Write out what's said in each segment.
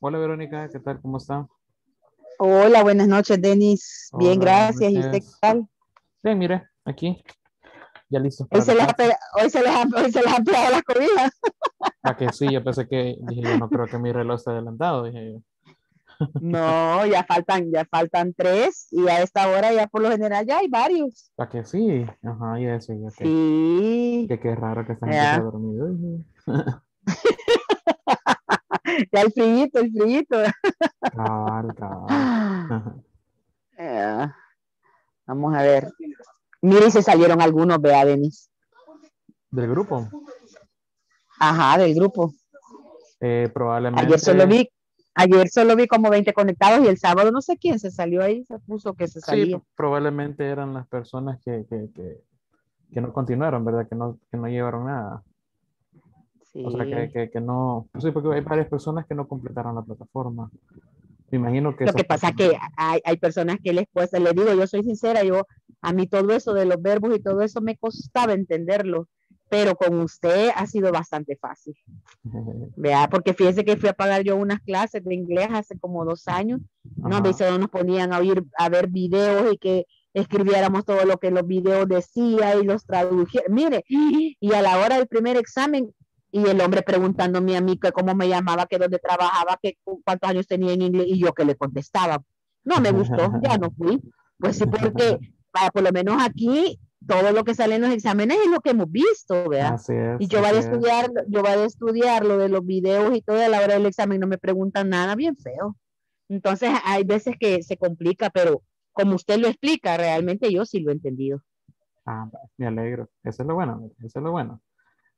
Hola Verónica, ¿qué tal? ¿Cómo está? Hola, buenas noches, Denis. Bien, Hola, gracias. ¿Y usted qué tal? Bien, mire, aquí, ya listo Hoy se les ha, clase. pega- hoy se les ha, hoy se les ha pegado las cobijas. ¿A que sí? Yo pensé que, dije, yo no creo que mi reloj esté adelantado, dije yo. No, ya faltan, ya faltan tres y a esta hora ya por lo general ya hay varios. ¿A que sí? Ajá, y eso, y que, Sí, que qué raro que esta gente ya, el frío, el frío. Cabal, cabal. Eh, vamos a ver. Mire, se salieron algunos, vea, Denis. Del grupo, Ajá, del grupo. eh, Ayer probablemente, solo vi, ayer solo vi como 20 conectados y el sábado no sé quién se salió ahí, se puso que se sí, salía. probablemente eran las personas que, que, que, que no continuaron, ¿verdad? Que no, que no llevaron nada. O sea, que, Sí. que, que no, sí, porque hay varias personas que no completaron la plataforma. Me imagino que Lo que pasa personas, que hay, hay personas que les cuesta, les digo, yo soy sincera, yo a mí todo eso de los verbos y todo eso me costaba entenderlo, pero con usted ha sido bastante fácil, vea, porque fíjese que fui a pagar yo unas clases de inglés hace como dos años, no, y solo nos ponían a oír, a ver videos y que escribiéramos todo lo que los videos decía y los tradujera, mire, y a la hora del primer examen, y el hombre preguntándome a mí que cómo me llamaba, que dónde trabajaba, que cu- cuántos años tenía en inglés, y yo que le contestaba. No me gustó, ya no fui. Pues sí, porque ah, por lo menos aquí todo lo que sale en los exámenes es lo que hemos visto, ¿verdad? Así es. Y yo voy a así es. estudiar, yo voy a estudiar lo de los videos y todo a la hora del examen no me preguntan nada bien feo. Entonces hay veces que se complica, pero como usted lo explica, realmente yo sí lo he entendido. Ah, me alegro. Eso es lo bueno, eso es lo bueno.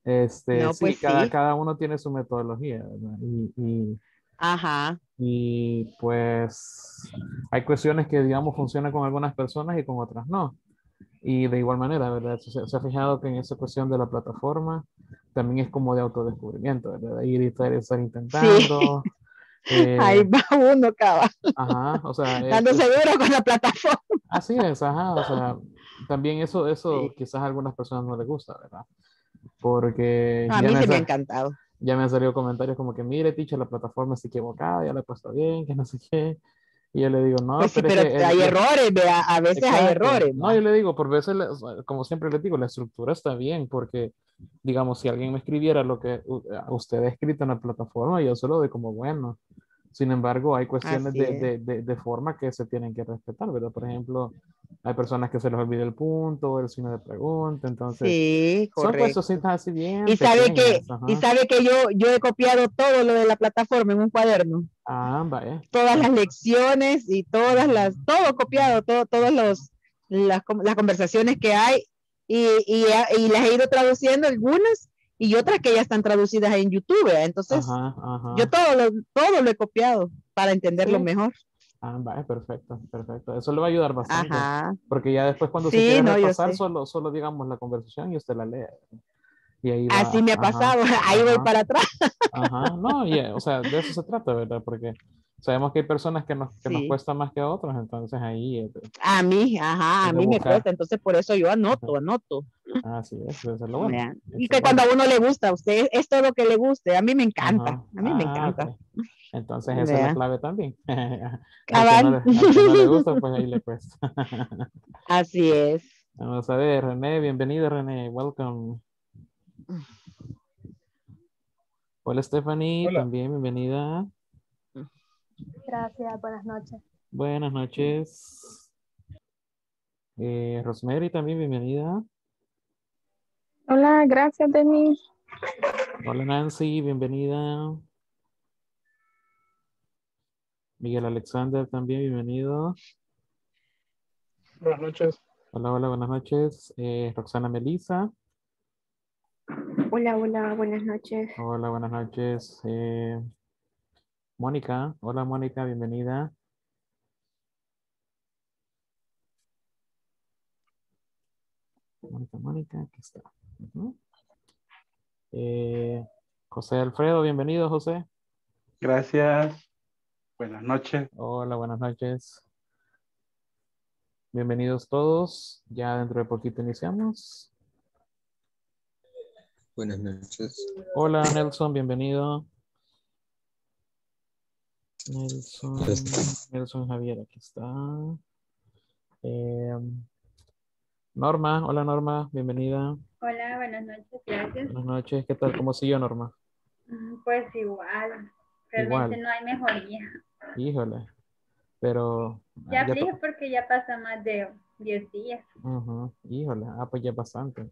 Este, No, sí, pues cada, sí. cada uno tiene su metodología. Y, y, Ajá. y, pues hay cuestiones que, digamos, funcionan con algunas personas y con otras no. Y de igual manera, ¿verdad? Se, se ha fijado que en esa cuestión de la plataforma también es como de autodescubrimiento, ¿verdad? De ir y estar, estar Sí. intentando. Ahí eh, va uno, cabal. ajá, o sea, Dando es- seguro con la plataforma. así es, ajá, o sea, también eso, eso Sí. quizás a algunas personas no les gusta, ¿verdad? Porque No, a ya mí me, sí me ha encantado. ya me han salido comentarios como que, mire, teacher, la plataforma está equivocada, ya la he puesto bien, que no sé qué. Y yo le digo, no, Pues sí, pero es pero hay el- errores, vea, a veces hay Exacto. errores. No, ¿va? yo le digo, por veces, como siempre les digo, la estructura está bien, porque, digamos, si alguien me escribiera lo que a usted ha escrito en la plataforma, yo se lo doy como bueno. Sin embargo, hay cuestiones de, de, de, de forma que se tienen que respetar, ¿verdad? Por ejemplo, hay personas que se les olvida el punto, el signo de pregunta, entonces, Sí, son cositas así bien Y sabe que, y sabe que yo, yo he copiado todo lo de la plataforma en un cuaderno. Ah, vaya. Todas las lecciones y todas las, todo copiado, todo, todas los, las, las conversaciones que hay y, y, y las he ido traduciendo algunas y otras que ya están traducidas en YouTube. Entonces, Ajá, ajá. yo todo lo, todo lo he copiado para entenderlo Sí. mejor. Ah, vaya, perfecto, perfecto. Eso le va a ayudar bastante. Ajá. Porque ya después cuando se Sí, quiere no, repasar, solo, solo digamos la conversación y usted la lee. Y ahí va. Así me ha ajá, pasado. Ahí voy ajá, para atrás. Ajá, no, y, eh, o sea, de eso se trata, ¿verdad? Porque sabemos que hay personas que nos, que nos Sí. cuesta más que a otros, entonces ahí, eh, A mí, ajá, a mí me buscar. cuesta. Entonces, por eso yo anoto, anoto. así es, eso es lo bueno. Vean. Y que lo cuando a bueno. uno le gusta, a usted es todo lo que le guste. A mí me encanta. Ajá. A mí me Ah, encanta. ok. Entonces esa es la clave también. al, que no Cabal. le, que no le gusta, pues ahí le cuesta. Así es. Vamos a ver, René, bienvenida René, welcome. Hola Stephanie, Hola. también bienvenida. Gracias, buenas noches. Buenas noches. Eh, Rosemary, también bienvenida. Hola, gracias, Denis. Hola Nancy, bienvenida. Miguel Alexander, también bienvenido. Buenas noches. Hola, hola, buenas noches. Eh, Roxana Melisa. Hola, hola, buenas noches. Hola, buenas noches. Eh, Mónica, hola Mónica, bienvenida. Mónica, Mónica, aquí está. Eh, José Alfredo, bienvenido José. Gracias. Buenas noches. Hola, buenas noches. Bienvenidos todos. Ya dentro de poquito iniciamos. Buenas noches. Hola Nelson, bienvenido. Nelson, Nelson Javier, aquí está. Eh, Norma, hola Norma, bienvenida. Hola, buenas noches, gracias. Buenas noches, ¿qué tal? ¿Cómo siguió Norma? Mm, Pues igual, realmente Igual. no hay mejoría. Híjole, pero... Ya aplico porque ya pasa más de 10 días, Ujú, Híjole, ah, pues ya es bastante.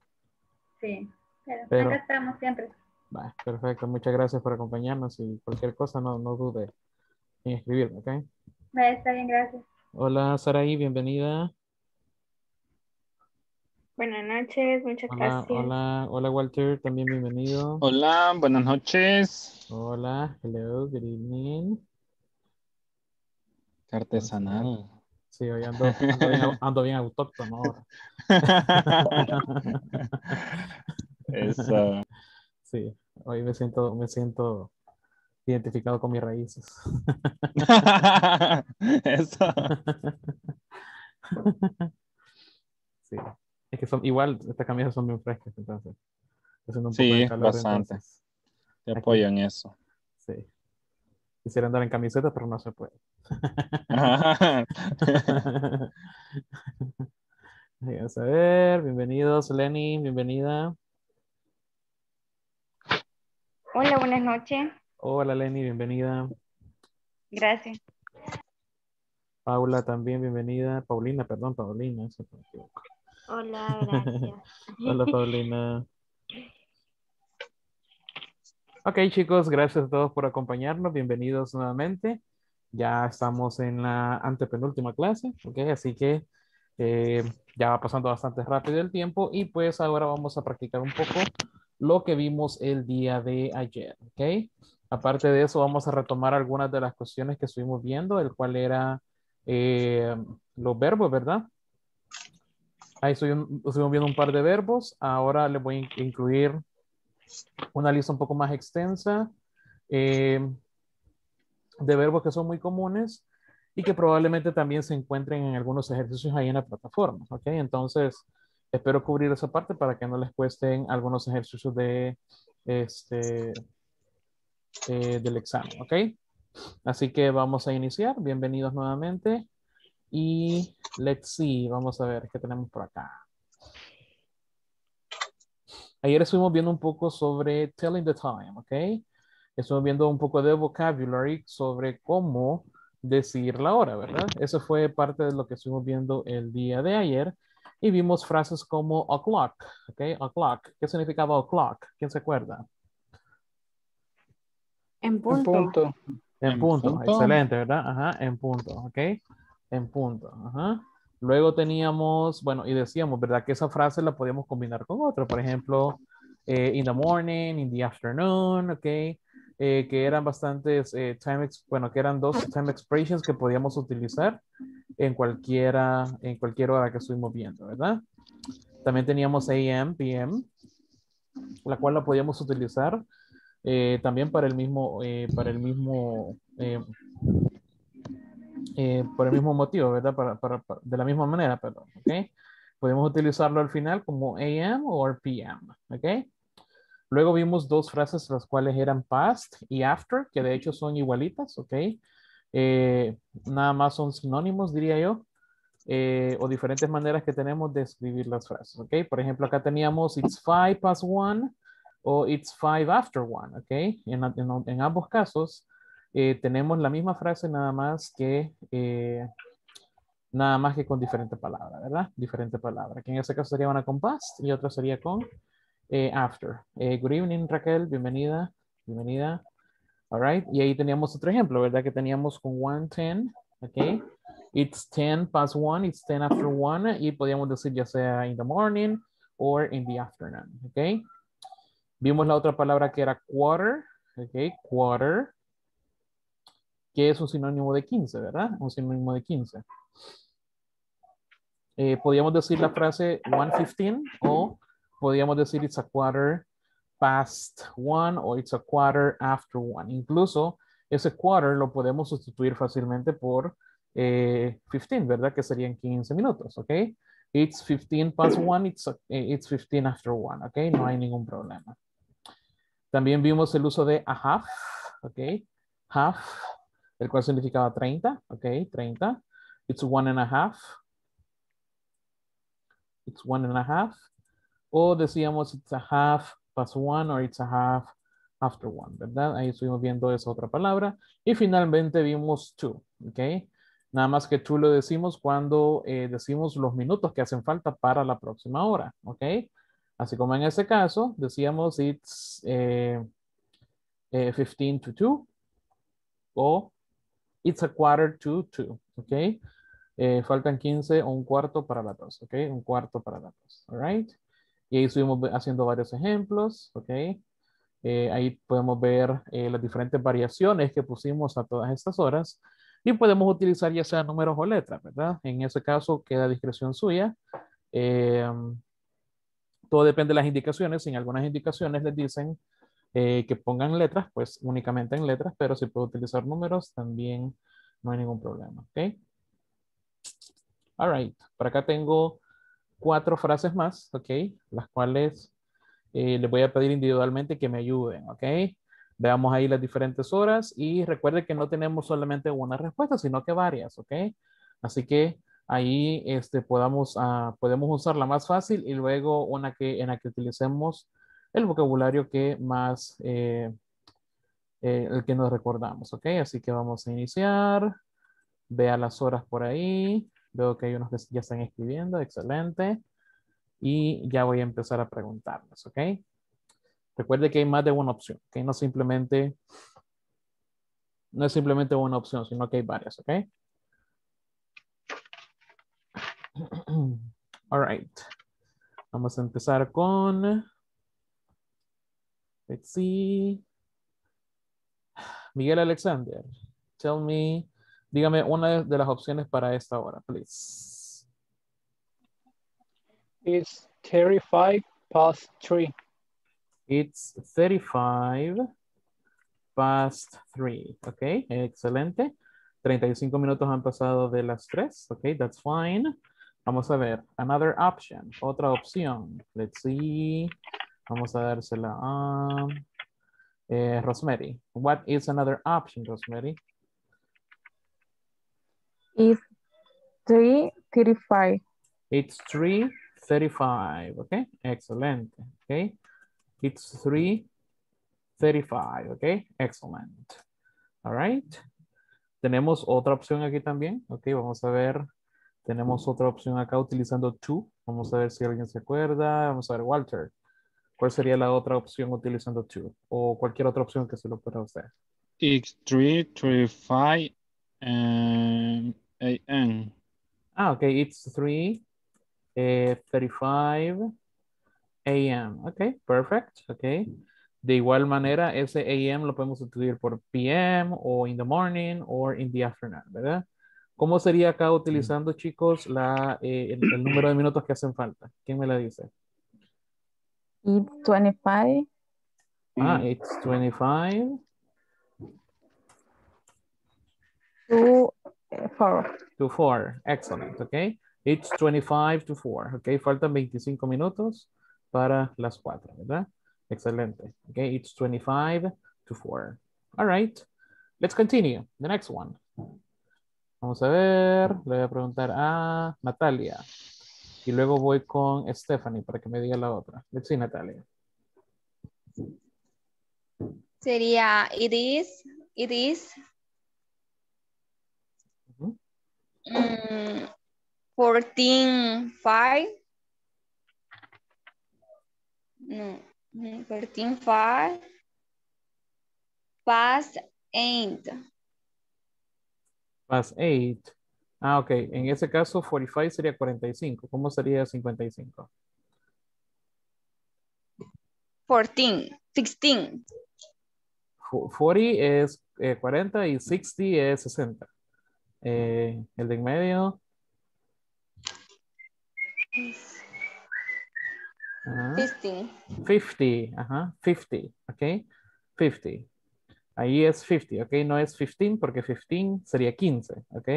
sí. Pero, Pero- acá estamos siempre. Va, perfecto, muchas gracias por acompañarnos y cualquier cosa no, no dude en escribirme, ¿ok? Va, Está bien, gracias. Hola Saraí, bienvenida. Buenas noches, muchas Hola, gracias. hola, hola Walter, también bienvenido. Hola, buenas noches. Hola, hello, good evening. Qué artesanal. Sí, hoy ando, ando bien, ando bien autóctono ahora. Eso. Sí, hoy me siento, me siento identificado con mis raíces. Eso. Sí, es que son igual, estas camisas son bien frescas, entonces. un poco Sí, de calor, bastante. entonces, Te Aquí. apoyo en eso. sí. Quisiera andar en camiseta, pero no se puede. Vamos a ver, bienvenidos, Lenny, bienvenida. Hola, buenas noches. Hola, Lenny, bienvenida. Gracias. Paula también, bienvenida. Paulina, perdón, Paulina, eso me equivoco. Hola, gracias. Hola, Paulina. Ok, chicos, gracias a todos por acompañarnos. Bienvenidos nuevamente. Ya estamos en la antepenúltima clase, ok, así que eh, ya va pasando bastante rápido el tiempo y pues ahora vamos a practicar un poco lo que vimos el día de ayer, ok. Aparte de eso, vamos a retomar algunas de las cuestiones que estuvimos viendo, el cual era eh, los verbos, ¿verdad? Ahí estuvimos viendo un par de verbos. Ahora les voy a in- incluir una lista un poco más extensa eh, de verbos que son muy comunes y que probablemente también se encuentren en algunos ejercicios ahí en la plataforma. ¿ok? Entonces, espero cubrir esa parte para que no les cuesten algunos ejercicios de, este, eh, del examen. ¿ok? Así que vamos a iniciar. Bienvenidos nuevamente. Y let's see, vamos a ver qué tenemos por acá. Ayer estuvimos viendo un poco sobre telling the time, ¿ok? Estuvimos viendo un poco de vocabulary sobre cómo decir la hora, ¿verdad? Eso fue parte de lo que estuvimos viendo el día de ayer. Y vimos frases como o'clock, ¿ok? O'clock. ¿Qué significaba o'clock? ¿Quién se acuerda? En punto. En, En punto. punto. excelente, ¿verdad? Ajá, en punto, ¿ok? En punto, ajá. Luego teníamos, bueno, y decíamos, ¿verdad? Que esa frase la podíamos combinar con otra, por ejemplo, eh, in the morning, in the afternoon, ¿ok? Eh, que eran bastantes eh, time, bueno, que eran dos time expressions que podíamos utilizar en cualquiera, en cualquier hora que estuvimos viendo, ¿verdad? También teníamos AM, PM, la cual la podíamos utilizar eh, también para el mismo, eh, para el mismo, eh, eh, por el mismo motivo, ¿verdad? Para, para- para- de la misma manera, perdón, ¿ok? Podemos utilizarlo al final como AM o PM, ¿ok? Luego vimos dos frases las cuales eran past y after, que de hecho son igualitas, ¿ok? Eh, nada más son sinónimos, diría yo, eh, o diferentes maneras que tenemos de escribir las frases, ¿ok? Por ejemplo, acá teníamos it's five past one o it's five after one, ¿ok? En, en- en ambos casos eh, tenemos la misma frase nada más que eh, nada más que con diferente palabra, ¿verdad? Palabra, que en este caso sería una con past y otra sería con after. Good evening, Raquel, bienvenida, bienvenida. All right, y ahí teníamos otro ejemplo, ¿verdad? Que teníamos con 110, ¿ok? It's 10 past 1, it's 10 after 1, y podíamos decir ya sea in the morning or in the afternoon, ¿ok? Vimos la otra palabra que era quarter, ¿ok? Quarter, que es un sinónimo de 15, ¿verdad? Un sinónimo de 15. Eh, podíamos decir la frase 115 o podíamos decir it's a quarter past one o it's a quarter after one. Incluso ese quarter lo podemos sustituir fácilmente por eh, 15, ¿verdad? Que serían 15 minutos, ¿ok? It's 15 past one, it's, eh, it's 15 after one, ¿ok? No hay ningún problema. También vimos el uso de a half, ¿ok? Half el cual significaba 30, ok, 30. It's one and a half. It's one and a half. O decíamos it's a half plus one or it's a half after one, ¿verdad? Ahí estuvimos viendo esa otra palabra. Y finalmente vimos two, ¿ok? Nada más que two lo decimos cuando eh, decimos los minutos que hacen falta para la próxima hora, ¿ok? Así como en ese caso, decíamos it's eh, eh, 15 to 2 o it's a quarter to 2, ¿ok? Eh, faltan 15 o un cuarto para la 2, ¿ok? Un cuarto para la 2, all right? Y ahí estuvimos haciendo varios ejemplos, ¿ok? Eh, ahí podemos ver eh, las diferentes variaciones que pusimos a todas estas horas y podemos utilizar ya sea números o letras, ¿verdad? En ese caso queda a discreción suya. Eh, todo depende de las indicaciones. En algunas indicaciones les dicen que pongan letras, pues únicamente en letras, pero si puedo utilizar números también no hay ningún problema, ¿ok? All right. Por acá tengo cuatro frases más, ¿ok? Las cuales eh, les voy a pedir individualmente que me ayuden, ¿ok? Veamos ahí las diferentes horas y recuerde que no tenemos solamente una respuesta, sino que varias, ¿ok? Así que ahí este, podamos, uh, podemos usar la más fácil y luego una que, en la que utilicemos el vocabulario que más, eh, eh, el que nos recordamos, ¿ok? Así que vamos a iniciar. Vea las horas por ahí. Veo que hay unos que ya están escribiendo, excelente. Y ya voy a empezar a preguntarles, ¿ok? Recuerde que hay más de una opción, que no simplemente, no es simplemente una opción, sino que hay varias, ¿ok? All right. Vamos a empezar con, let's see. Miguel Alexander, tell me, dígame una de las opciones para esta hora, please. It's 35 past 3. It's 35 past 3. Ok, excelente. 35 minutos han pasado de las 3. Ok, that's fine. Vamos a ver. Another option. Otra opción. Let's see. Vamos a dársela a eh, Rosemary. What is another option, Rosemary? It's 335. It's 335. Okay, excellent. Okay, it's 335. Okay, excellent. All right. Tenemos otra opción aquí también. Ok, vamos a ver. Tenemos otra opción acá utilizando to. Vamos a ver si alguien se acuerda. Vamos a ver, Walter. ¿Cuál sería la otra opción utilizando to? O cualquier otra opción que se lo pueda usted. It's 335 um, a.m. Ah, ok. It's 3 eh, 35 a.m. Ok, perfect. Ok. De igual manera, ese a.m. lo podemos sustituir por p.m. o in the morning o in the afternoon, ¿verdad? ¿Cómo sería acá utilizando, chicos, la, eh, el, el, número de minutos que hacen falta? ¿Quién me la dice? It's 25. Ah, it's 25. To 4. To 4. Excellent, ok. It's 25 to 4, ok. Faltan 25 minutos para las 4, ¿verdad? Excelente. Okay, it's 25 to 4. All right. Let's continue. The next one. Vamos a ver. Le voy a preguntar a Natalia. Y luego voy con Stephanie para que me diga la otra. Let's see, Natalia. Sería, it is, it is. Uh -huh. Mm, 14, 5. No. 13, 5, past 8. Past 8. Ah, ok. En ese caso, 45 sería 45. ¿Cómo sería 55? 14, 16. 40 es eh, 40 y 60 es 60. Eh, el de en medio. Uh -huh. 50. 50, ajá, 50, ok, 50. Ahí es 50, ok, no es 15 porque 15 sería 15, ok.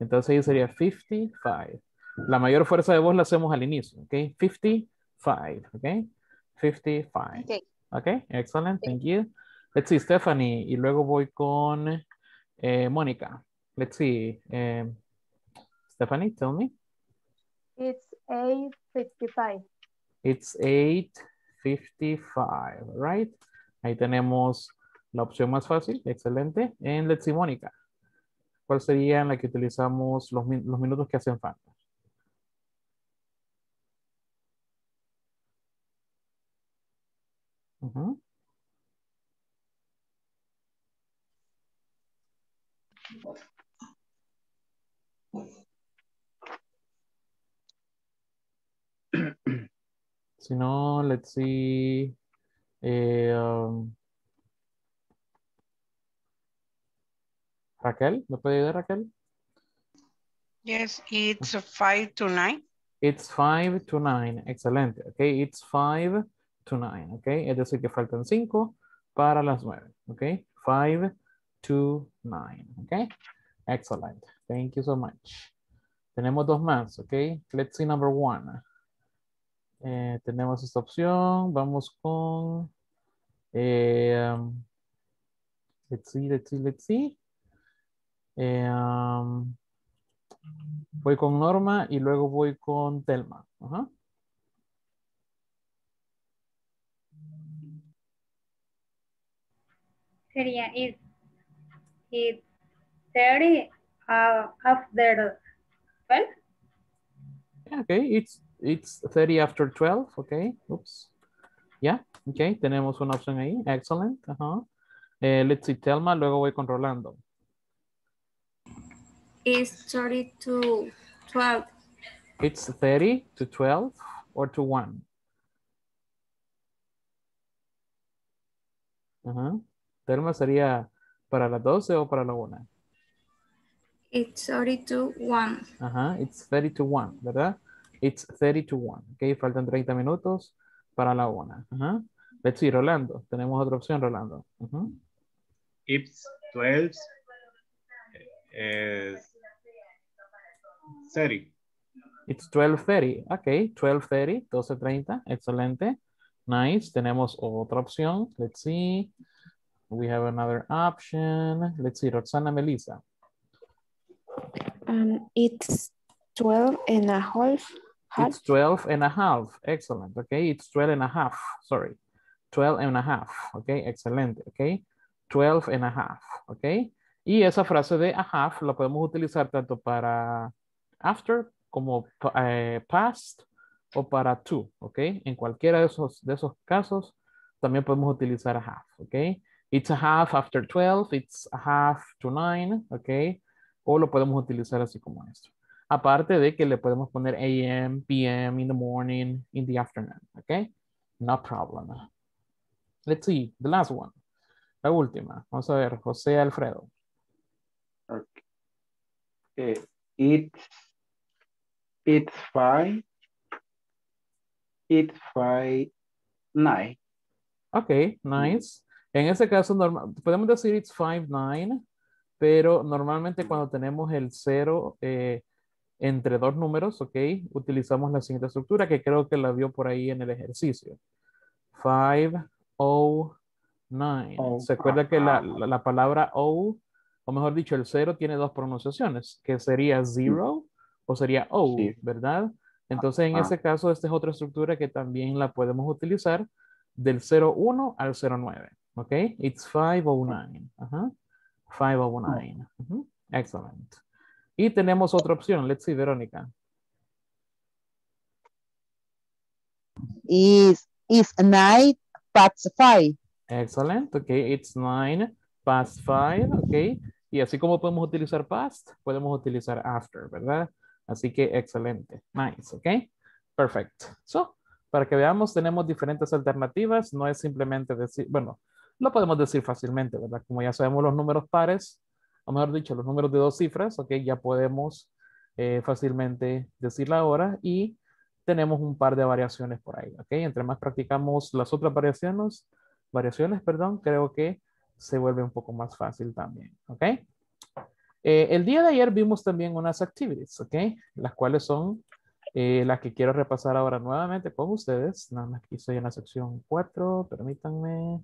Entonces ahí sería 55. La mayor fuerza de voz la hacemos al inicio, ok. 55, ok. 55. Okay. Ok, excellent, thank you. Let's see, Stephanie, y luego voy con Eh, Mónica, let's see. Um, Stephanie, tell me. It's 8.55. It's 8.55, right? Ahí tenemos la opción más fácil, excelente. And let's see, Mónica. ¿Cuál sería en la que utilizamos los, min- los minutos que hacen falta? Si no, let's see. eh, um, Raquel, ¿me puede ayudar Raquel? Yes, it's five to nine. It's five to nine. Excelente. Ok, it's five to nine. Ok, es decir que faltan cinco para las nueve. Ok, five to nine. Ok, excellent. Thank you so much. Tenemos dos más. Ok, let's see number one. Eh, tenemos esta opción. Vamos con. eh, um, let's see, let's see, let's see. Eh, um, Voy con Norma y luego voy con Telma. Ajá. Sería it, it 30 uh, after 12. Okay, it's, it's 30 after 12. Okay, oops. Yeah, okay, tenemos una opción ahí. Excellent. Ajá. Eh, let's see, Telma, luego voy con Rolando. It's 30 to 12. It's 30 to 12 or to 1. Ajá. Telma sería para las 12 o para la 1. It's 30 to 1. Ajá, it's 30 to 1, ¿verdad? It's 30 to 1. Ok, faltan 30 minutos para la 1. Ajá. Let's see, Rolando. Tenemos otra opción, Rolando. Ujú. It's 12 is 30. It's 12.30. Ok, 12.30, 12.30. Excelente. Nice. Tenemos otra opción. Let's see. We have another option. Let's see, Roxana Melissa. Um, it's 12 and a half. Half. It's 12 and a half. Excellent. Okay, it's 12 and a half. Sorry. 12 and a half. Okay, excelente. Okay, 12 and a half. Okay. Y esa frase de a half la podemos utilizar tanto para after como eh, past o para to. Okay. En cualquiera de esos, de esos casos también podemos utilizar a half. Okay. It's a half after 12. It's a half to 9. Okay. O lo podemos utilizar así como esto. Aparte de que le podemos poner AM, PM, in the morning, in the afternoon, ¿ok? No problem. Let's see, the last one. La última. Vamos a ver, José Alfredo. Eh, it's it's five. It's five nine. Ok, nice. En ese caso, norma- podemos decir it's 5, 9, pero normalmente cuando tenemos el 0 entre dos números, ok, utilizamos la siguiente estructura que creo que la vio por ahí en el ejercicio. 5, O, 9. Oh, Se acuerda que la, ajá. la- la palabra O, o mejor dicho, el 0 tiene dos pronunciaciones, que sería 0 o sería O, Sí. ¿verdad? Entonces, en Ajá. ese caso, esta es otra estructura que también la podemos utilizar del 01 al 09. ¿Ok? It's 509. Ajá. 509. Ujú. Excellent. Y tenemos otra opción. Let's see, Verónica. Is is nine past five. Excellent. Ok, it's 9 past 5. Ok. Y así como podemos utilizar past, podemos utilizar after, ¿verdad? Así que excelente. Nice. Ok. Perfect. So, para que veamos, tenemos diferentes alternativas. No es simplemente decir, bueno, lo podemos decir fácilmente, ¿verdad? Como ya sabemos los números pares, o mejor dicho, los números de dos cifras, ok, ya podemos eh, fácilmente decir la hora y tenemos un par de variaciones por ahí, ok. Entre más practicamos las otras variaciones, variaciones, perdón, creo que se vuelve un poco más fácil también, ok. Eh, el día de ayer vimos también unas activities, ok, las cuales son eh, las que quiero repasar ahora nuevamente con ustedes. Nada más que estoy en la sección 4, permítanme.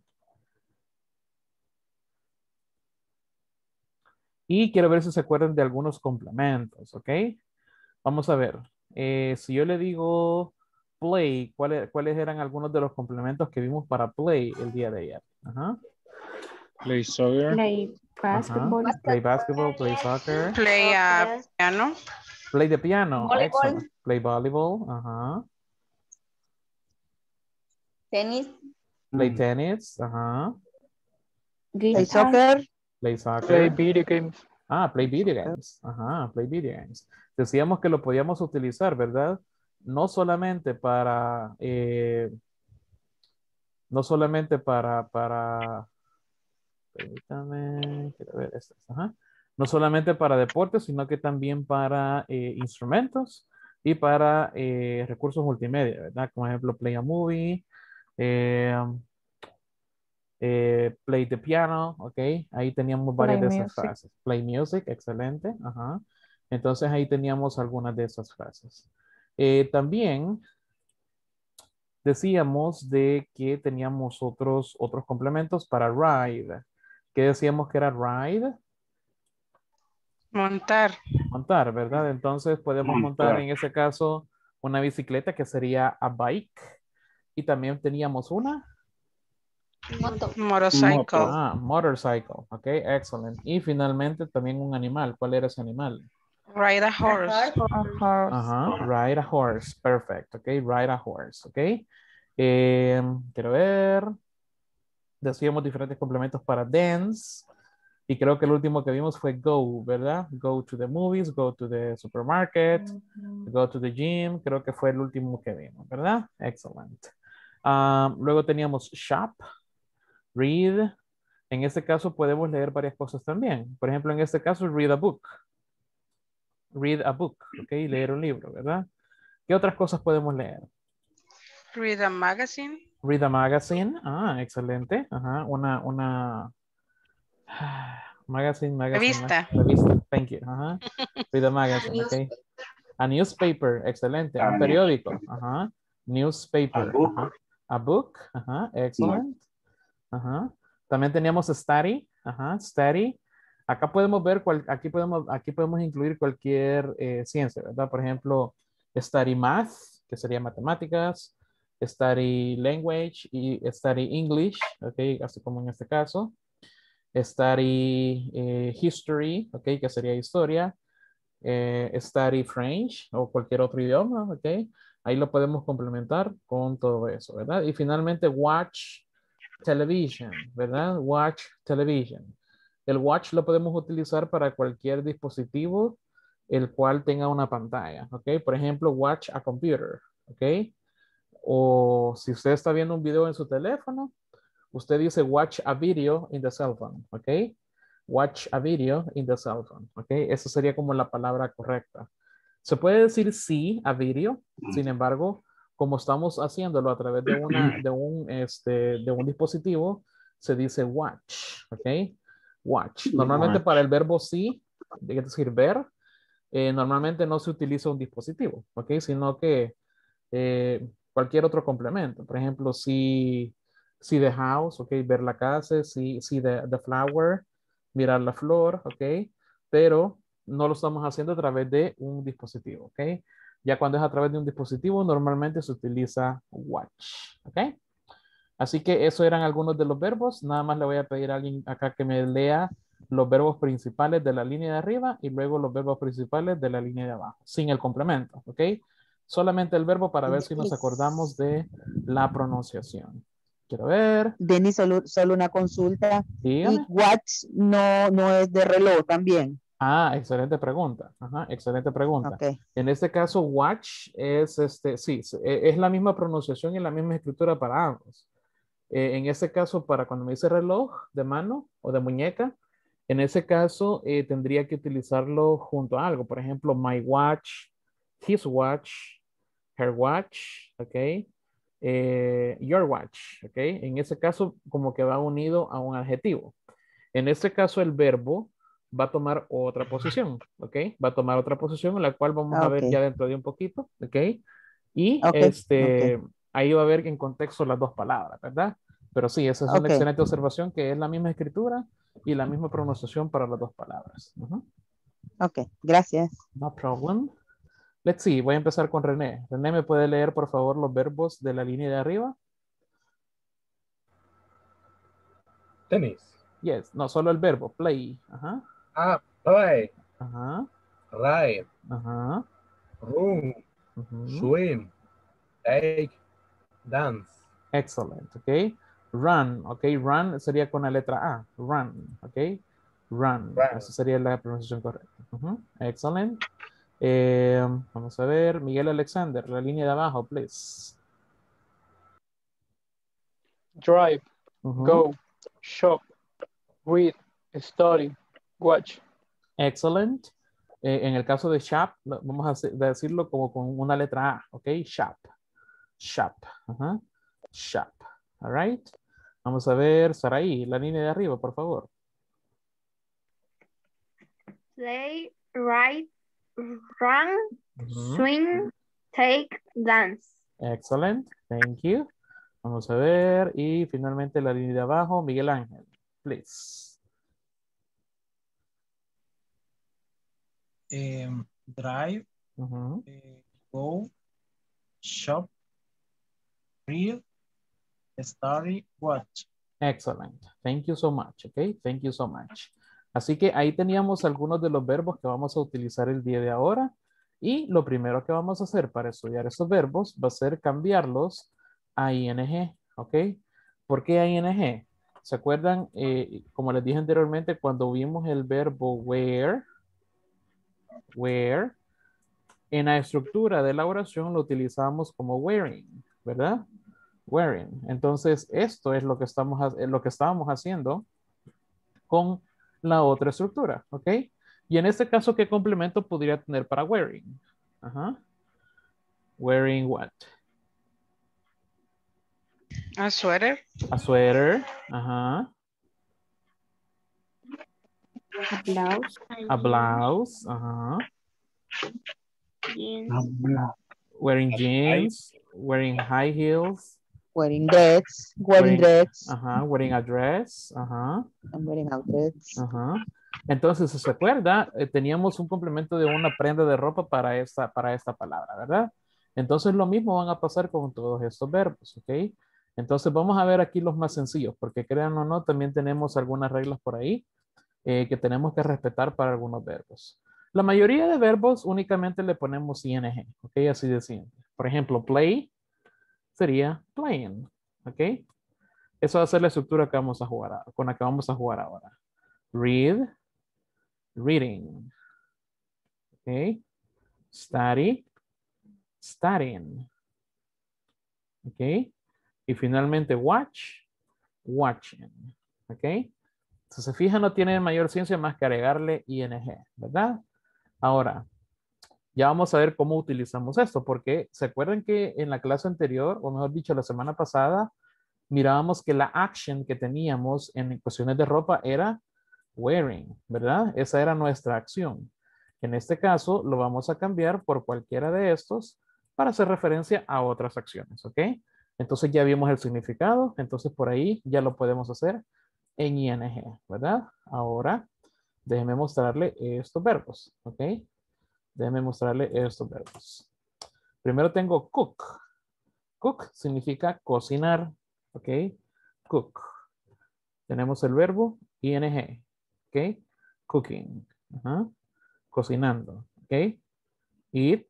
Y quiero ver si se acuerdan de algunos complementos, ¿ok? Vamos a ver. Eh, si yo le digo play, ¿cuáles, ¿cuáles eran algunos de los complementos que vimos para play el día de ayer? Ajá. Play soccer. Play Ajá. basketball. Play basketball, play soccer, Play a piano. play the piano. Volleyball. Excellent. Play volleyball. Ajá. Tenis. Play tennis. Ajá. Play soccer. Play soccer. Play video games. Ah, play video games. Ajá, play video games. Decíamos que lo podíamos utilizar, ¿verdad? No solamente para, eh, no solamente para, para, permítame, quiero ver esto, ajá. No solamente para deportes, sino que también para eh, instrumentos y para eh, recursos multimedia, ¿verdad? Como ejemplo, play a movie, eh, play the piano, ok. Ahí teníamos varias Play de esas music. frases. Play music, excelente, ajá. Entonces ahí teníamos algunas de esas frases. Eh, también decíamos de que teníamos otros, otros complementos para ride. ¿Qué decíamos que era ride? Montar. Montar, ¿verdad? Entonces podemos montar Montar. en ese caso una bicicleta que sería a bike. Y también teníamos una Moto. Motorcycle. Ah, motorcycle. Ok, excelente. Y finalmente también un animal. ¿Cuál era ese animal? Ride a horse. A horse. Ajá, ride a horse. Perfect. Ok, ride a horse. Ok. Eh, quiero ver. Decíamos diferentes complementos para dance. Y creo que el último que vimos fue go, ¿verdad? Go to the movies, go to the supermarket, go to the gym. Creo que fue el último que vimos, ¿verdad? Excelente. Ah, luego teníamos shop, read. En este caso podemos leer varias cosas también. Por ejemplo, en este caso, read a book. Read a book, ¿ok? Leer un libro, ¿verdad? ¿Qué otras cosas podemos leer? Read a magazine. Read a magazine. Ah, excelente. Ajá, una, una... Magazine, magazine. Revista. Revista, thank you. Ajá. Read a magazine, ok. A newspaper, excelente. A Un periódico, ajá. Newspaper. A book. ajá. A book, ajá, excellent. Ajá. También teníamos study, ajá, study. Acá podemos ver, cual, aquí, podemos, aquí podemos incluir cualquier eh, ciencia, ¿verdad? Por ejemplo, study math, que sería matemáticas, study language y study English, ok, así como en este caso. Study eh, history, ok, que sería historia. Eh, study French o cualquier otro idioma, ok. Ahí lo podemos complementar con todo eso, ¿verdad? Y finalmente, watch television, ¿verdad? Watch television. El watch lo podemos utilizar para cualquier dispositivo el cual tenga una pantalla, ¿ok? Por ejemplo, watch a computer, ¿ok? O si usted está viendo un video en su teléfono, usted dice watch a video in the cell phone, ¿ok? Watch a video in the cell phone, ¿ok? Eso sería como la palabra correcta. Se puede decir sí a video, sin embargo, como estamos haciéndolo a través de, una, de, un, este, de un dispositivo, se dice watch, ¿ok? Watch. Normalmente Watch. para el verbo sí, es decir, ver, eh, normalmente no se utiliza un dispositivo, ¿ok? Sino que eh, cualquier otro complemento. Por ejemplo, si, si the house, ¿ok? Ver la casa, si, si the, the flower, mirar la flor, ¿ok? Pero no lo estamos haciendo a través de un dispositivo, ¿ok? Ya cuando es a través de un dispositivo, normalmente se utiliza watch, ¿ok? Así que eso eran algunos de los verbos. Nada más le voy a pedir a alguien acá que me lea los verbos principales de la línea de arriba y luego los verbos principales de la línea de abajo, sin el complemento, ¿ok? Solamente el verbo para ver si nos acordamos de la pronunciación. Quiero ver. Denis, solo, solo una consulta. Dígame. Y watch no, no es de reloj también. Ah, excelente pregunta. Ajá, excelente pregunta. Ok. En este caso, watch es, este, sí, es- es la misma pronunciación y la misma escritura para ambos. Eh, en este caso, para cuando me dice reloj de mano o de muñeca, en ese caso eh, tendría que utilizarlo junto a algo. Por ejemplo, my watch, his watch, her watch, ¿ok? Eh, your watch, ¿ok? En ese caso, como que va unido a un adjetivo. En este caso, el verbo va a tomar otra posición, ¿ok? Va a tomar otra posición en la cual vamos a ver ya dentro de un poquito, ¿ok? Y Ok, este, ahí va a ver en contexto las dos palabras, ¿verdad? Pero sí, esa es una excelente observación que es la misma escritura y la misma pronunciación para las dos palabras. Ujú. Ok, gracias. No problem. Let's see, voy a empezar con René. René, ¿me puede leer por favor los verbos de la línea de arriba? Tenis. Yes, no, solo el verbo, play. Ajá, Ah, play, ajá, ride, ajá. run, ujú. swim, take, dance. Excellent, ok. Run, ok. Run sería con la letra A. Run, ok. Run. Run. Esa sería la pronunciación correcta. Ujú, Excellent. Eh, vamos a ver. Miguel Alexander, la línea de abajo, please. drive, Ujú. go, shop, read, study, watch. Excellent. Eh, en el caso de shop, vamos a decirlo como con una letra A, ok. Shop. Shop. Ajá. Shop. All right. Vamos a ver, Saraí, la línea de arriba, por favor. Play, ride, run, swing, take, dance. Excellent, thank you. Vamos a ver. Y finalmente la línea de abajo, Miguel Ángel, please. Um, drive, eh, go, shop, read, study, watch. Excellent, thank you so much, ok, thank you so much. Así que ahí teníamos algunos de los verbos que vamos a utilizar el día de ahora. Y lo primero que vamos a hacer para estudiar estos verbos va a ser cambiarlos a ing, ¿ok? ¿Por qué a ing? ¿Se acuerdan? eh, como les dije anteriormente, cuando vimos el verbo wear, wear, en la estructura de la oración lo utilizamos como wearing, ¿verdad? Wearing. Entonces, esto es lo que estamos, eh, lo que estábamos haciendo con la otra estructura, ¿ok? Y en este caso, ¿qué complemento podría tener para wearing? Ajá. Wearing what? A sweater. A sweater. Ajá. A blouse. A blouse. Ajá. Wearing jeans. Wearing high heels. Wearing dress, wearing dress, Ajá. Wearing a dress. Ajá. I'm wearing a dress. Ajá. Entonces, si se acuerda, eh, teníamos un complemento de una prenda de ropa para esta, para esta palabra, ¿verdad? Entonces, lo mismo van a pasar con todos estos verbos, ¿ok? Entonces, vamos a ver aquí los más sencillos, porque crean o no, también tenemos algunas reglas por ahí eh, que tenemos que respetar para algunos verbos. La mayoría de verbos únicamente le ponemos ing, ¿ok? Así de simple. Por ejemplo, play sería playing, ¿ok? Eso va a ser la estructura que vamos a jugar, con la que vamos a jugar ahora. Read, reading. Okay. Study, studying. Okay. Y finalmente watch, watching. Okay. Se fijan, no tiene mayor ciencia más que agregarle ing, ¿verdad? Ahora, ya vamos a ver cómo utilizamos esto, porque se acuerdan que en la clase anterior, o mejor dicho, la semana pasada, mirábamos que la action que teníamos en cuestiones de ropa era wearing, ¿verdad? Esa era nuestra acción. En este caso, lo vamos a cambiar por cualquiera de estos para hacer referencia a otras acciones, ¿ok? Entonces ya vimos el significado, entonces por ahí ya lo podemos hacer en ing, ¿verdad? Ahora, déjeme mostrarle estos verbos, ¿ok? Déjeme mostrarle estos verbos. Primero tengo cook. Cook significa cocinar, ¿ok? Cook. Tenemos el verbo ing, ¿ok? Cooking, cocinando, ¿ok? Eat,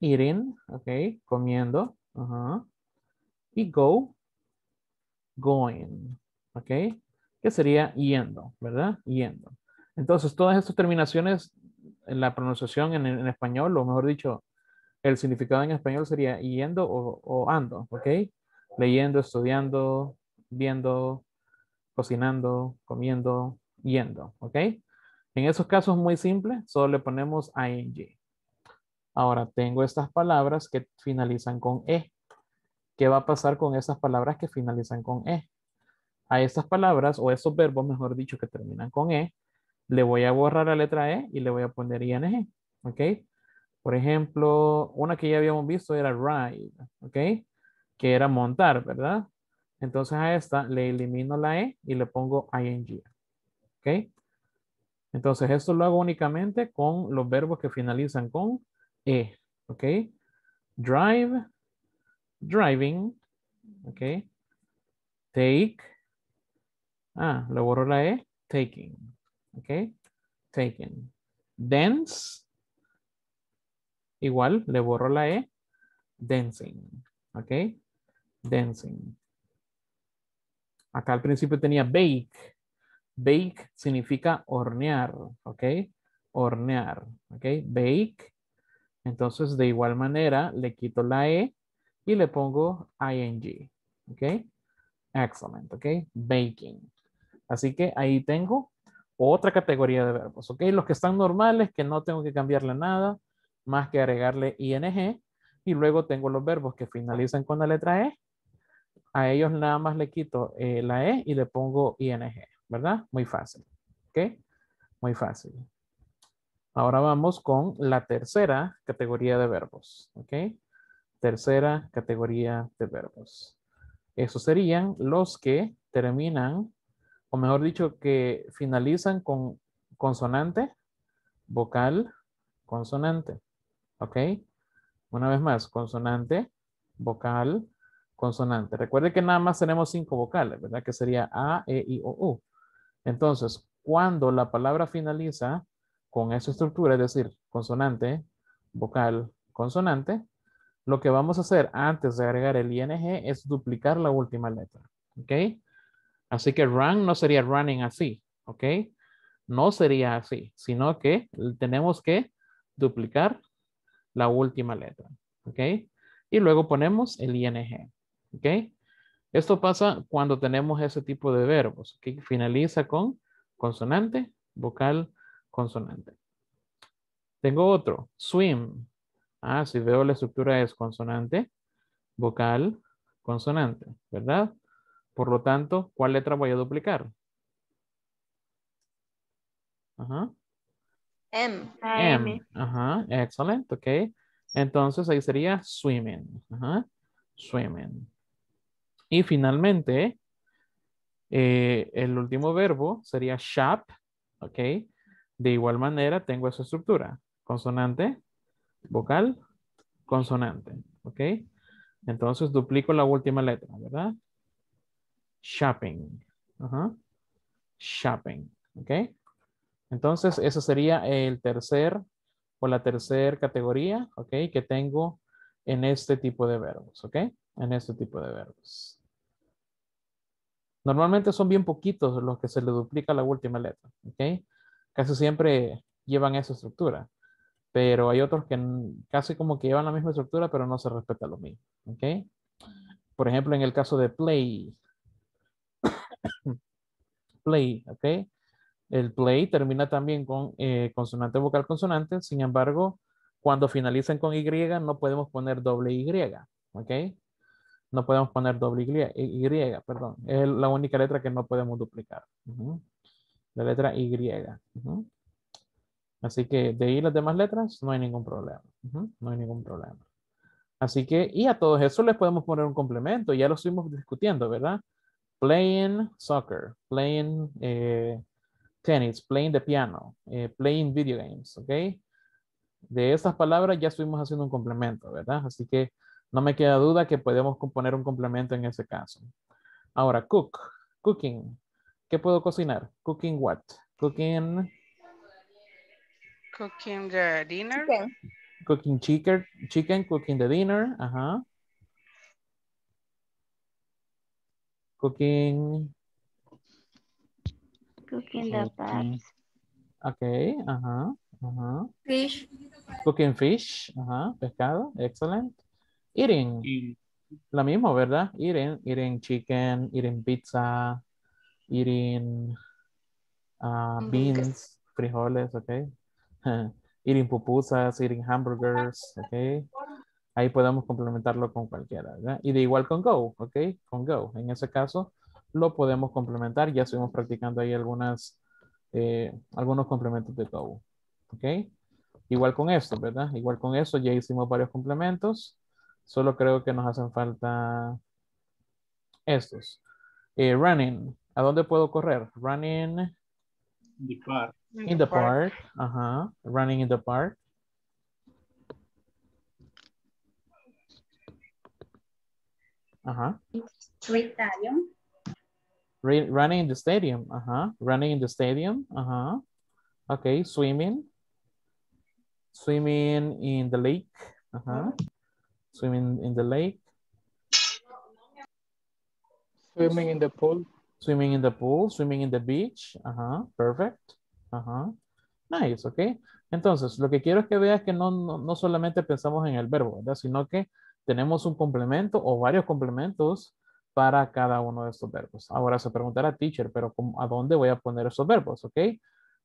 eating, ¿ok? Comiendo, ajá. Y go, going, ¿ok? Que sería yendo, ¿verdad? Yendo. Entonces, todas estas terminaciones en la pronunciación en, español, o mejor dicho, el significado en español sería yendo o, ando, ¿ok? Leyendo, estudiando, viendo, cocinando, comiendo, yendo, ¿ok? En esos casos muy simples, solo le ponemos ing. Ahora, tengo estas palabras que finalizan con e. ¿Qué va a pasar con esas palabras que finalizan con e? A estas palabras, o esos verbos, mejor dicho, que terminan con e, le voy a borrar la letra e y le voy a poner ing, ¿ok? Por ejemplo, una que ya habíamos visto era ride, ¿ok? Que era montar, ¿verdad? Entonces a esta le elimino la E y le pongo ing. ¿Ok? Entonces esto lo hago únicamente con los verbos que finalizan con E. ¿Ok? Drive, driving. ¿Ok? Take. Ah, le borro la E. Taking. ¿Ok? Taking. Dance. Igual, le borro la E. Dancing. ¿Ok? Dancing. Acá al principio tenía bake. Bake significa hornear. ¿Ok? Hornear. ¿Ok? Bake. Entonces, de igual manera, le quito la E y le pongo ing. ¿Ok? Excellent. ¿Ok? Baking. Así que ahí tengo otra categoría de verbos. ¿Ok? Los que están normales, que no tengo que cambiarle nada, más que agregarle ing. Y luego tengo los verbos que finalizan con la letra E. A ellos nada más le quito eh, la E y le pongo ing. ¿Verdad? Muy fácil. ¿Ok? Muy fácil. Ahora vamos con la tercera categoría de verbos. ¿Ok? Tercera categoría de verbos. Esos serían los que terminan, o mejor dicho, que finalizan con consonante, vocal, consonante. ¿Ok? Una vez más, consonante, vocal, consonante. Recuerde que nada más tenemos cinco vocales, ¿verdad? Que sería A, E, I, O, U. Entonces, cuando la palabra finaliza con esa estructura, es decir, consonante, vocal, consonante, lo que vamos a hacer antes de agregar el ing es duplicar la última letra. ¿Ok? Así que run no sería running así. ¿Ok? No sería así, sino que tenemos que duplicar la última letra. ¿Ok? Y luego ponemos el ing. ¿Ok? Esto pasa cuando tenemos ese tipo de verbos que finaliza con consonante, vocal, consonante. Tengo otro, swim. Ah, si veo la estructura es consonante, vocal, consonante, ¿verdad? Por lo tanto, ¿cuál letra voy a duplicar? Ajá. M. M. Ajá, excelente, ok. Entonces ahí sería swimming. Ajá, swimming. Y finalmente, eh, el último verbo sería shop, ok. De igual manera tengo esa estructura. Consonante, vocal, consonante, ok. Entonces duplico la última letra, ¿verdad? Shopping. Shopping, ok. Entonces, ese sería el tercer o la tercera categoría, ¿ok? Que tengo en este tipo de verbos, ¿ok? En este tipo de verbos. Normalmente son bien poquitos los que se le duplica la última letra, ¿ok? Casi siempre llevan esa estructura, pero hay otros que casi como que llevan la misma estructura, pero no se respeta lo mismo, ¿ok? Por ejemplo, en el caso de play, play, ¿ok? El play termina también con eh, consonante vocal consonante. Sin embargo, cuando finalizan con Y, no podemos poner doble Y. ¿Ok? No podemos poner doble Y, y perdón. Es la única letra que no podemos duplicar. La letra Y. Así que de ahí las demás letras no hay ningún problema. No hay ningún problema. Así que, y a todos eso les podemos poner un complemento. Ya lo estuvimos discutiendo, ¿verdad? Playing soccer, playing eh, tennis, playing the piano, eh, playing video games, ¿ok? De esas palabras ya estuvimos haciendo un complemento, ¿verdad? Así que no me queda duda que podemos poner un complemento en ese caso. Ahora, cook, cooking. ¿Qué puedo cocinar? Cooking what? Cooking... Cooking the dinner. Chicken. Cooking chicken, chicken, cooking the dinner. Ajá. Cooking... Cooking the pets. Ok, ajá, ajá. Fish. Cooking fish, ajá, pescado, excelente. Eating, Y lo mismo, ¿verdad? Eating, eating chicken, eating pizza, eating ah, beans, frijoles, ok. eating pupusas, eating hamburgers, ok. Ahí podemos complementarlo con cualquiera, ¿verdad? Y de igual con go, ok, con go. En ese caso, lo podemos complementar. Ya estuvimos practicando ahí algunas, eh, algunos complementos de go. ¿Ok? Igual con esto, ¿verdad? Igual con eso ya hicimos varios complementos. Solo creo que nos hacen falta estos. Eh, running, ¿a dónde puedo correr? Running The park. in the park. Ajá. Running in the park. Ajá. Stadium. Re- running in the stadium. Ajá. Running in the stadium. Ajá. Okay. Swimming. Swimming in the lake. Ajá. Swimming in the lake. Swimming in the pool. Swimming in the pool. Swimming in the beach. Ajá. Perfect. Ajá. Nice, ok. Entonces, lo que quiero es que veas que no, no, no solamente pensamos en el verbo, ¿verdad? Sino que tenemos un complemento o varios complementos para cada uno de estos verbos. Ahora se preguntará, teacher, pero ¿cómo- ¿a dónde voy a poner esos verbos? ¿Ok?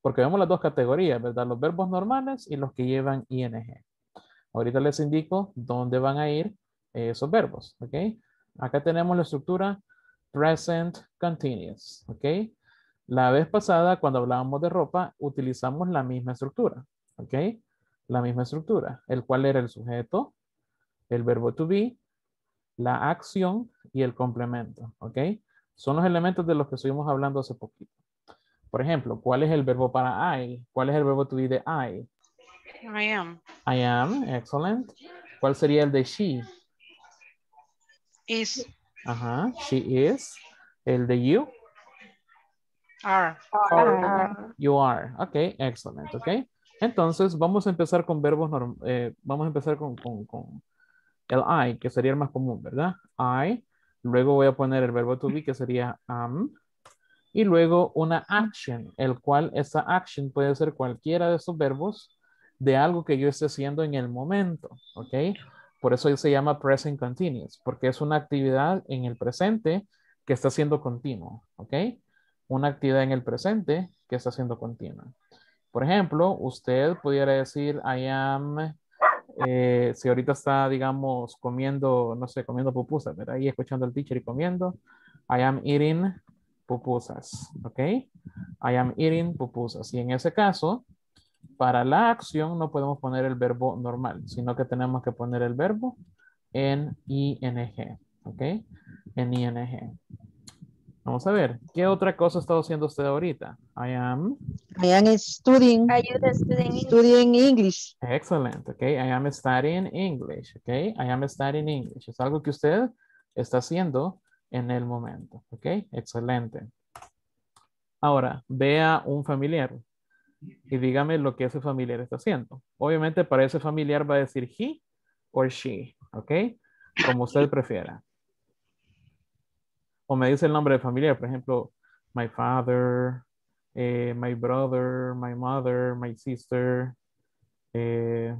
Porque vemos las dos categorías, ¿verdad? Los verbos normales y los que llevan ing. Ahorita les indico dónde van a ir esos verbos, ¿ok? Acá tenemos la estructura present continuous, ¿ok? La vez pasada, cuando hablábamos de ropa, utilizamos la misma estructura, ¿ok? La misma estructura, el cual era el sujeto, el verbo to be, la acción y el complemento, ¿ok? Son los elementos de los que estuvimos hablando hace poquito. Por ejemplo, ¿cuál es el verbo para I? ¿Cuál es el verbo to be de I? I am. I am, excellent. ¿Cuál sería el de she? Is. Ajá, she is. El de you? Are. You are. Ok, excellent. Ok. Entonces, vamos a empezar con verbos eh, vamos a empezar con, con- con el I, que sería el más común, ¿verdad? I. Luego voy a poner el verbo to be, que sería am. Y luego una action, el cual esa action puede ser cualquiera de esos verbos de algo que yo esté haciendo en el momento, ¿ok? Por eso se llama present continuous, porque es una actividad en el presente que está siendo continuo, ¿ok? Una actividad en el presente que está siendo continua. Por ejemplo, usted pudiera decir, I am, eh, si ahorita está, digamos, comiendo, no sé, comiendo pupusas, ¿verdad? Ahí escuchando al teacher y comiendo, I am eating pupusas, ¿ok? I am eating pupusas. Y en ese caso, para la acción no podemos poner el verbo normal, sino que tenemos que poner el verbo en ing, ¿ok? En ing. Vamos a ver, ¿qué otra cosa está haciendo usted ahorita? I am. I am studying, studying English. Excellent, ok. I am studying English, ok. I am studying English. Es algo que usted está haciendo en el momento, ok. Excelente. Ahora, vea un familiar y dígame lo que ese familiar está haciendo. Obviamente para ese familiar va a decir he or she, ok. Como usted prefiera. O me dice el nombre del familiar, por ejemplo, my father, eh, my brother, my mother, my sister, eh,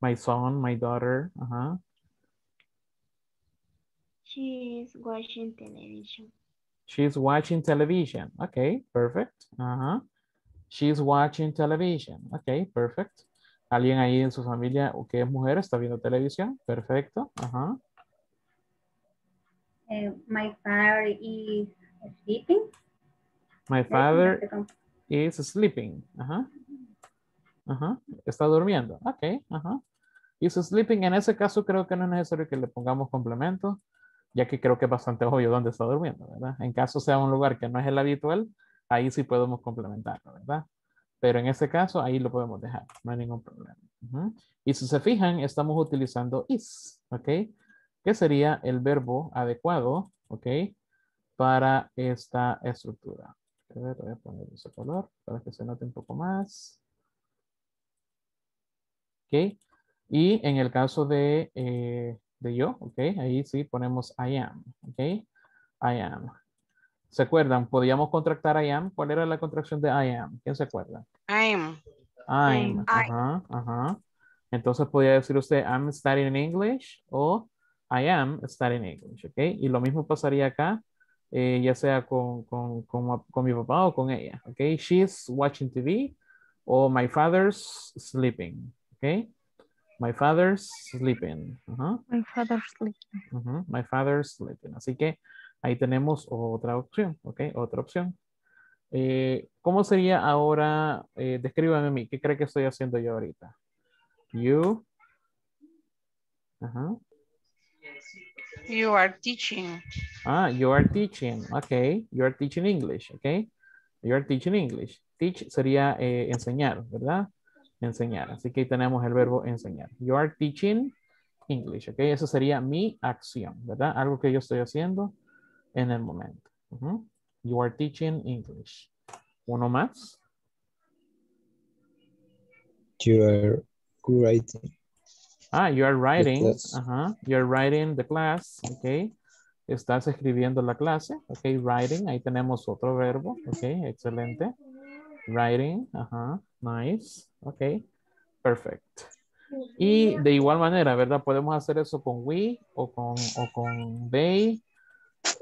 my son, my daughter. Ajá. She's watching television. She's watching television. Okay, perfect. Ajá. She's watching television. Okay, perfect. Alguien ahí en su familia o que es mujer está viendo televisión. Perfecto. Ajá. Eh, my father is sleeping. My father is sleeping. Ajá. Ajá. Está durmiendo. Ok. Ajá. Is sleeping. En ese caso creo que no es necesario que le pongamos complemento, ya que creo que es bastante obvio dónde está durmiendo, ¿verdad? En caso sea un lugar que no es el habitual, ahí sí podemos complementarlo, ¿verdad? Pero en ese caso, ahí lo podemos dejar, no hay ningún problema. Ujú. Y si se fijan, estamos utilizando is, ¿ok? Que sería el verbo adecuado, ¿ok? Para esta estructura. A ver, voy a poner ese color para que se note un poco más. ¿Ok? Y en el caso de, eh, de yo, ¿ok? Ahí sí ponemos I am, ¿ok? I am. ¿Se acuerdan? Podíamos contractar I am. ¿Cuál era la contracción de I am? ¿Quién se acuerda? I'm. I'm. I'm. Ajá, ajá. Entonces podría decir usted I'm studying English o I am studying English, ¿ok? Y lo mismo pasaría acá, eh, ya sea con, con, con, con mi papá o con ella, ¿ok? She's watching TV o my father's sleeping, ¿ok? My father's sleeping. Ajá. My father's sleeping. Ujú, My father's sleeping. Así que ahí tenemos otra opción, ¿ok? Otra opción. Eh, ¿Cómo sería ahora? Eh, descríbame a mí. ¿Qué cree que estoy haciendo yo ahorita? You. Ajá. You are teaching. Ah, you are teaching. Okay. You are teaching English. Okay. You are teaching English. Teach sería eh, enseñar, ¿verdad? Enseñar. Así que ahí tenemos el verbo enseñar. You are teaching English. Ok. Eso sería mi acción, ¿verdad? Algo que yo estoy haciendo en el momento. You are teaching English. Uno más. You are writing. Ah, you are writing. Ajá. You are writing the class. Ok. Estás escribiendo la clase. Ok. Writing. Ahí tenemos otro verbo. Ok. Excelente. Writing. Ajá. Nice. Ok. Perfect. Y de igual manera, ¿verdad? Podemos hacer eso con we o con, o con they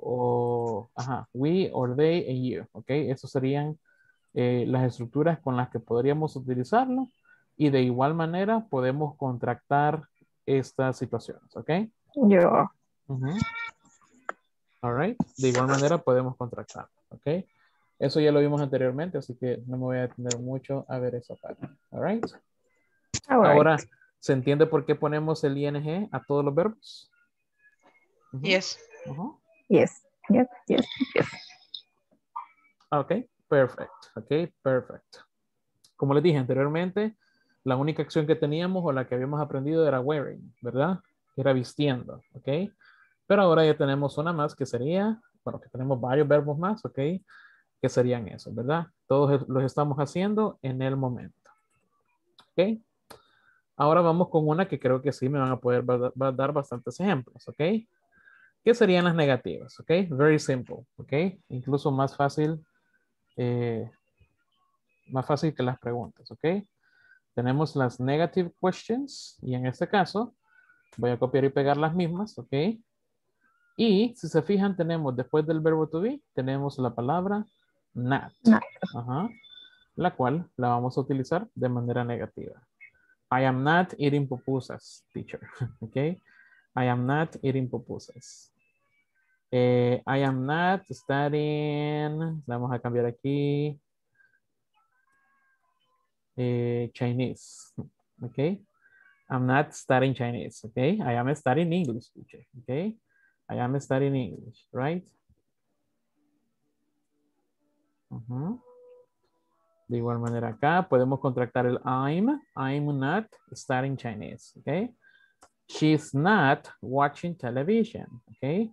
o, ajá, we or they and you, ¿ok? Esas serían eh, las estructuras con las que podríamos utilizarlo y de igual manera podemos contractar estas situaciones, ¿ok? Yo. Ujú. All right. De igual manera podemos contractar, ¿ok? Eso ya lo vimos anteriormente, así que no me voy a detener mucho a ver esa parte. All right. All right. Ahora, ¿se entiende por qué ponemos el ing a todos los verbos? Yes. Yes. Yes. Yes. Yes. Ok, perfect. Ok, perfect. Como les dije anteriormente, la única acción que teníamos o la que habíamos aprendido era wearing, ¿verdad? Era vistiendo, ¿ok? Pero ahora ya tenemos una más que sería, bueno, que tenemos varios verbos más, ¿ok? Que serían esos, ¿verdad? Todos los estamos haciendo en el momento. ¿Ok? Ahora vamos con una que creo que sí me van a poder dar bastantes ejemplos, ¿ok? ¿Qué serían las negativas? ¿Ok? Very simple, ¿ok? Incluso más fácil, eh, más fácil que las preguntas, ¿ok? Tenemos las negative questions y en este caso voy a copiar y pegar las mismas, ¿ok? Y si se fijan, tenemos después del verbo to be, tenemos la palabra not, Not. Ajá. la cual la vamos a utilizar de manera negativa. I am not eating pupusas, teacher, ¿ok? I am not eating pupusas. Eh, I am not studying, vamos a cambiar aquí, eh, Chinese, okay? I'm not studying Chinese, okay? I am studying English, okay? I am studying English, right? Ujú. De igual manera acá podemos contractar el I'm. I'm not studying Chinese, okay? She's not watching television, okay?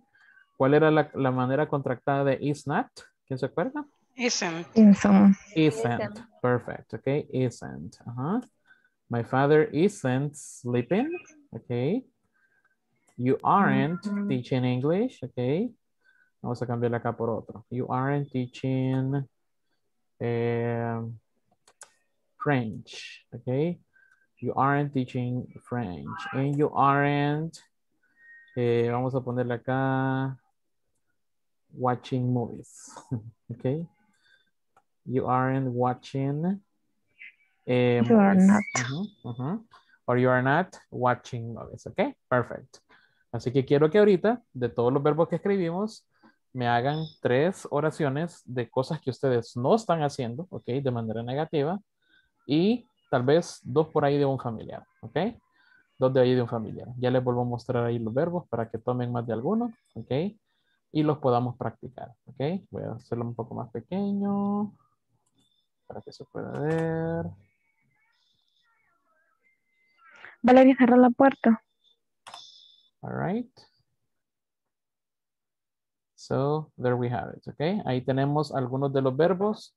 ¿Cuál era la, la manera contractada de is not? ¿Quién se acuerda? Isn't. Isn't. Isn't. Perfect. Okay. Isn't. Uh-huh. My father isn't sleeping. Okay. You aren't teaching English. Okay. Vamos a cambiarle acá por otro. You aren't teaching um, French. Okay. You aren't teaching French. And you aren't, eh, vamos a ponerle acá, watching movies. okay. You aren't watching. eh, You are not. Or you are not watching movies. Ok, perfect. Así que quiero que ahorita, de todos los verbos que escribimos, me hagan tres oraciones de cosas que ustedes no están haciendo, ok, de manera negativa, y tal vez dos por ahí de un familiar, ok. Dos de ahí de un familiar. Ya les vuelvo a mostrar ahí los verbos para que tomen más de alguno, ok, y los podamos practicar, ok. Voy a hacerlo un poco más pequeño para que se pueda ver. Valeria, cerra la puerta. All right. So there we have it, okay? Ahí tenemos algunos de los verbos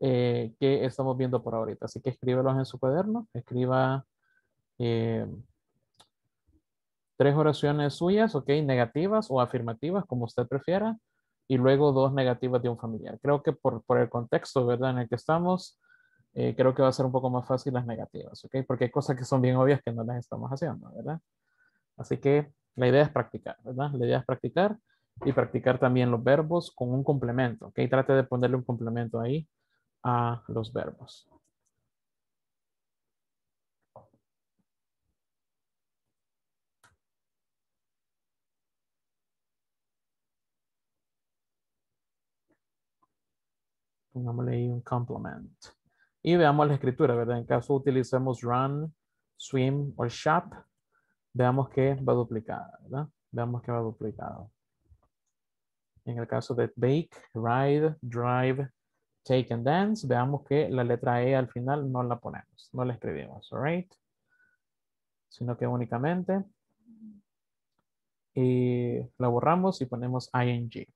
eh, que estamos viendo por ahorita. Así que escríbelos en su cuaderno. Escriba eh, tres oraciones suyas, ok, negativas o afirmativas, como usted prefiera, y luego dos negativas de un familiar. Creo que por, por el contexto, ¿verdad? En el que estamos, eh, creo que va a ser un poco más fácil las negativas, ok? Porque hay cosas que son bien obvias que no las estamos haciendo, ¿verdad? Así que la idea es practicar, ¿verdad? La idea es practicar y practicar también los verbos con un complemento, ¿ok? Trate de ponerle un complemento ahí a los verbos. Pongámosle ahí un complement. Y veamos la escritura, ¿verdad? En caso utilicemos run, swim o shop, veamos que va duplicada, ¿verdad? Veamos que va duplicado. En el caso de bake, ride, drive, take and dance, veamos que la letra E al final no la ponemos, no la escribimos, alright? Sino que únicamente la borramos y ponemos ing.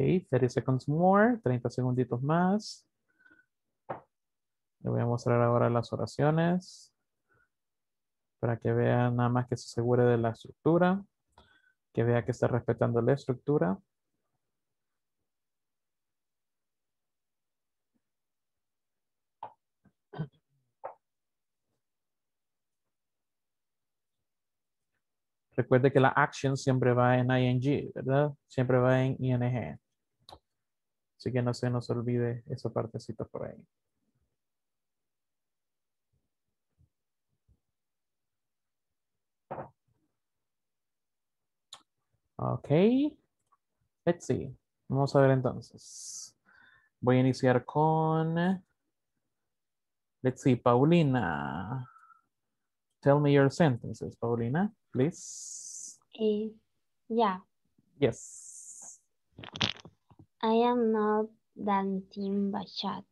Ok, 30 seconds more, 30 segunditos más. Le voy a mostrar ahora las oraciones para que vean nada más que se asegure de la estructura, que vea que está respetando la estructura. Recuerde que la action siempre va en ing, ¿verdad? Siempre va en ing. Así que no se nos olvide esa partecita por ahí. Ok. Let's see. Vamos a ver entonces. Voy a iniciar con... Let's see, Paulina. Tell me your sentences, Paulina, please. Yeah, Yes. I am not dancing bachata.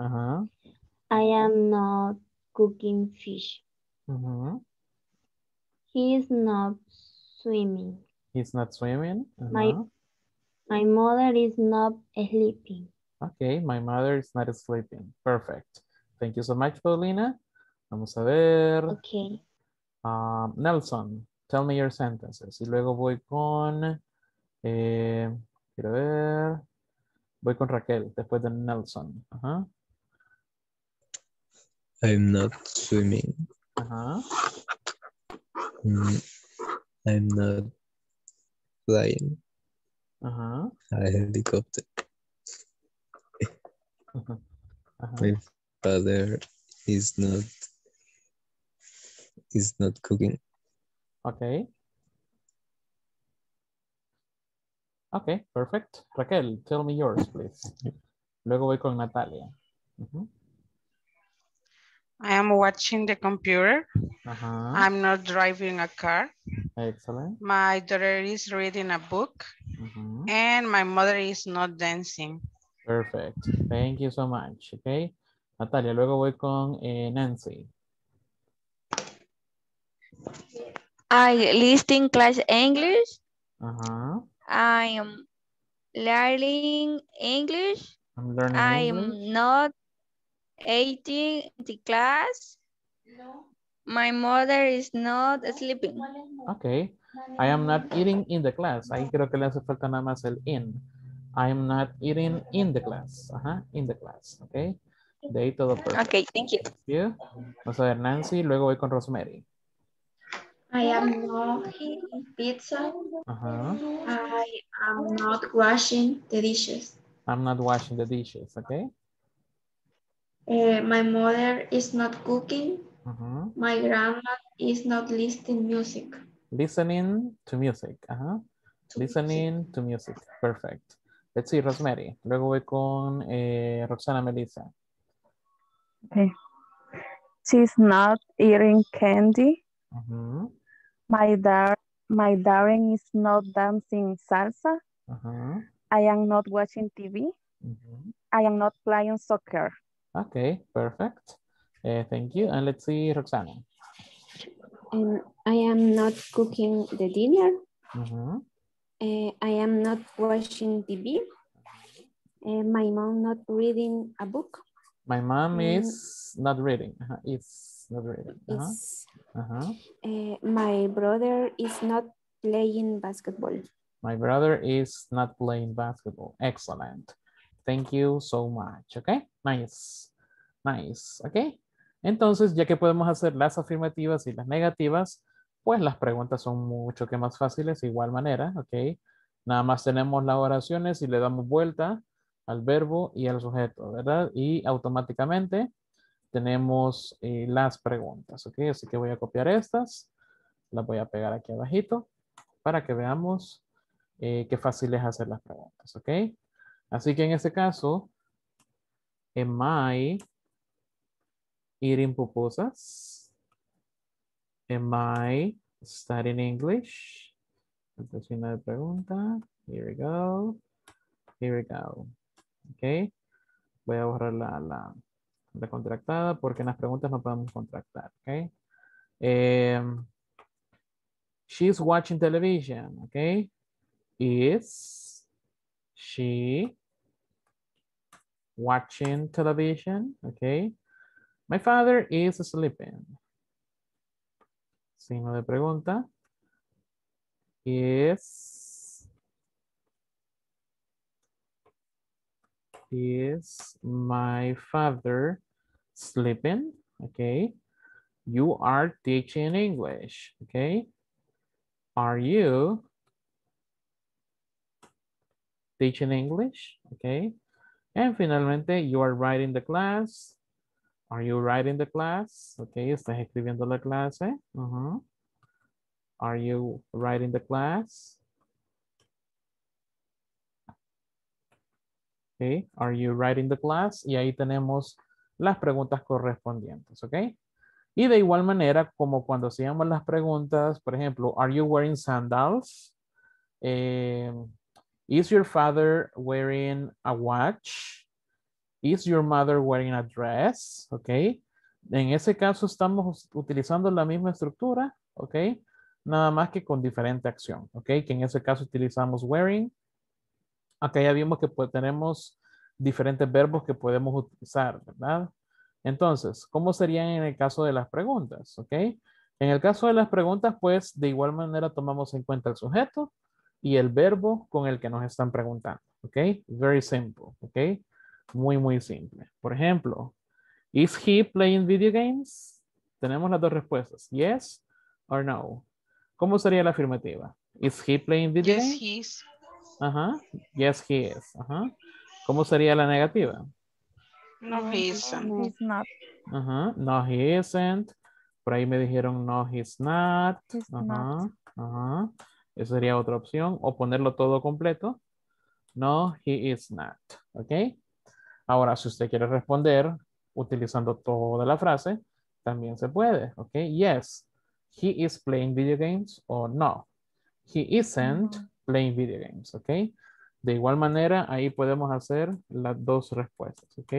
Ajá. I am not cooking fish. ujú. He is not swimming. He's not swimming. My Ajá. my mother is not sleeping. Okay, my mother is not sleeping. Perfect. Thank you so much, Paulina. Vamos a ver. Okay. Um, Nelson, tell me your sentences. Y luego voy con, eh, quiero ver, voy con Raquel, después de Nelson. Ajá, I'm not swimming. ajá, Mm, I'm not flying ajá, a helicopter. ajá, ajá. My father is not is not cooking. Okay. Okay, perfect. Raquel, tell me yours, please. Luego voy con Natalia. Ujú, I am watching the computer. Ajá, I'm not driving a car. excellent. My daughter is reading a book. Ujú. And my mother is not dancing. Perfect. Thank you so much. Okay. Natalia, luego voy con eh, Nancy. I listen class English. Ajá. I am learning English. I'm learning I English. am not eating in the class. My mother is not sleeping. Okay. I am not eating in the class. Ahí creo que le hace falta nada más el in. I am not eating in the class. Ajá, in the class. Okay. De ahí todo perfecto. Okay, thank you. Thank you. Vamos a ver Nancy, luego voy con Rosemary. I am not eating pizza. Ajá. I am not washing the dishes. I'm not washing the dishes. Okay. Uh, my mother is not cooking. Ajá. My grandma is not listening music. Listening to music. Ajá. Listening to music. Perfect. Let's see, Rosemary. Luego voy con eh, Roxana Melissa. Okay. She's not eating candy. Ujú, My dar my darling is not dancing salsa. ujú, I am not watching TV. ujú. I am not playing soccer. Okay, perfect. Eh, thank you. And let's see, Roxana. Um, I am not cooking the dinner. Ujú, Uh, I am not watching TV. Uh, my mom not reading a book. My mom Mm. is not reading. Ajá, Uh, my brother is not playing basketball. My brother is not playing basketball. Excellent. Thank you so much. Okay, nice. Nice. Okay. Entonces, ya que podemos hacer las afirmativas y las negativas, pues las preguntas son mucho que más fáciles de igual manera. Ok. Nada más tenemos las oraciones y le damos vuelta al verbo y al sujeto, ¿verdad? Y automáticamente tenemos eh, las preguntas. Ok. Así que voy a copiar estas. las voy a pegar aquí abajito para que veamos eh, qué fácil es hacer las preguntas, ¿ok? Así que en este caso, am I eating pupusas? Am I studying English? Entonces, pregunta. Here we go. Here we go. Ok. Voy a borrar la, la, la contractada porque en las preguntas no podemos contractar. Ok. Em, she's watching television. Ok. Is she watching television? Okay. My father is sleeping. Signo de pregunta. Is is my father sleeping? Okay. You are teaching English. Okay. Are you teaching English? Okay. And finalmente, you are writing the class. Are you writing the class? Okay, estás escribiendo la clase. Ujú. Are you writing the class? Okay, are you writing the class? Y ahí tenemos las preguntas correspondientes, ¿ok? Y de igual manera, como cuando hacíamos las preguntas, por ejemplo, are you wearing sandals? Eh, is your father wearing a watch? Is your mother wearing a dress? Ok. En ese caso estamos utilizando la misma estructura, ok. Nada más que con diferente acción, ok. Que en ese caso utilizamos wearing. Acá ya vimos que pues, tenemos diferentes verbos que podemos utilizar, ¿verdad? Entonces, ¿cómo serían en el caso de las preguntas? ¿Ok? En el caso de las preguntas, pues de igual manera tomamos en cuenta el sujeto y el verbo con el que nos están preguntando. ¿Ok? Very simple. ¿Ok? Muy, muy simple. Por ejemplo, ¿is he playing video games? Tenemos las dos respuestas. Yes or no. ¿Cómo sería la afirmativa? ¿Is he playing video Yes, games? he is. Ajá. Yes, he is. Ajá. ¿Cómo sería la negativa? No, he isn't. He's not. Ajá. No, he isn't. Por ahí me dijeron no, he's not. He's Ajá. not. Ajá. Esa sería otra opción. O ponerlo todo completo. No, he is not. ¿Ok? Ahora, si usted quiere responder utilizando toda la frase, también se puede. ¿Ok? Yes, he is playing video games o no. He isn't playing video games. ¿Ok? De igual manera, ahí podemos hacer las dos respuestas. ¿Ok?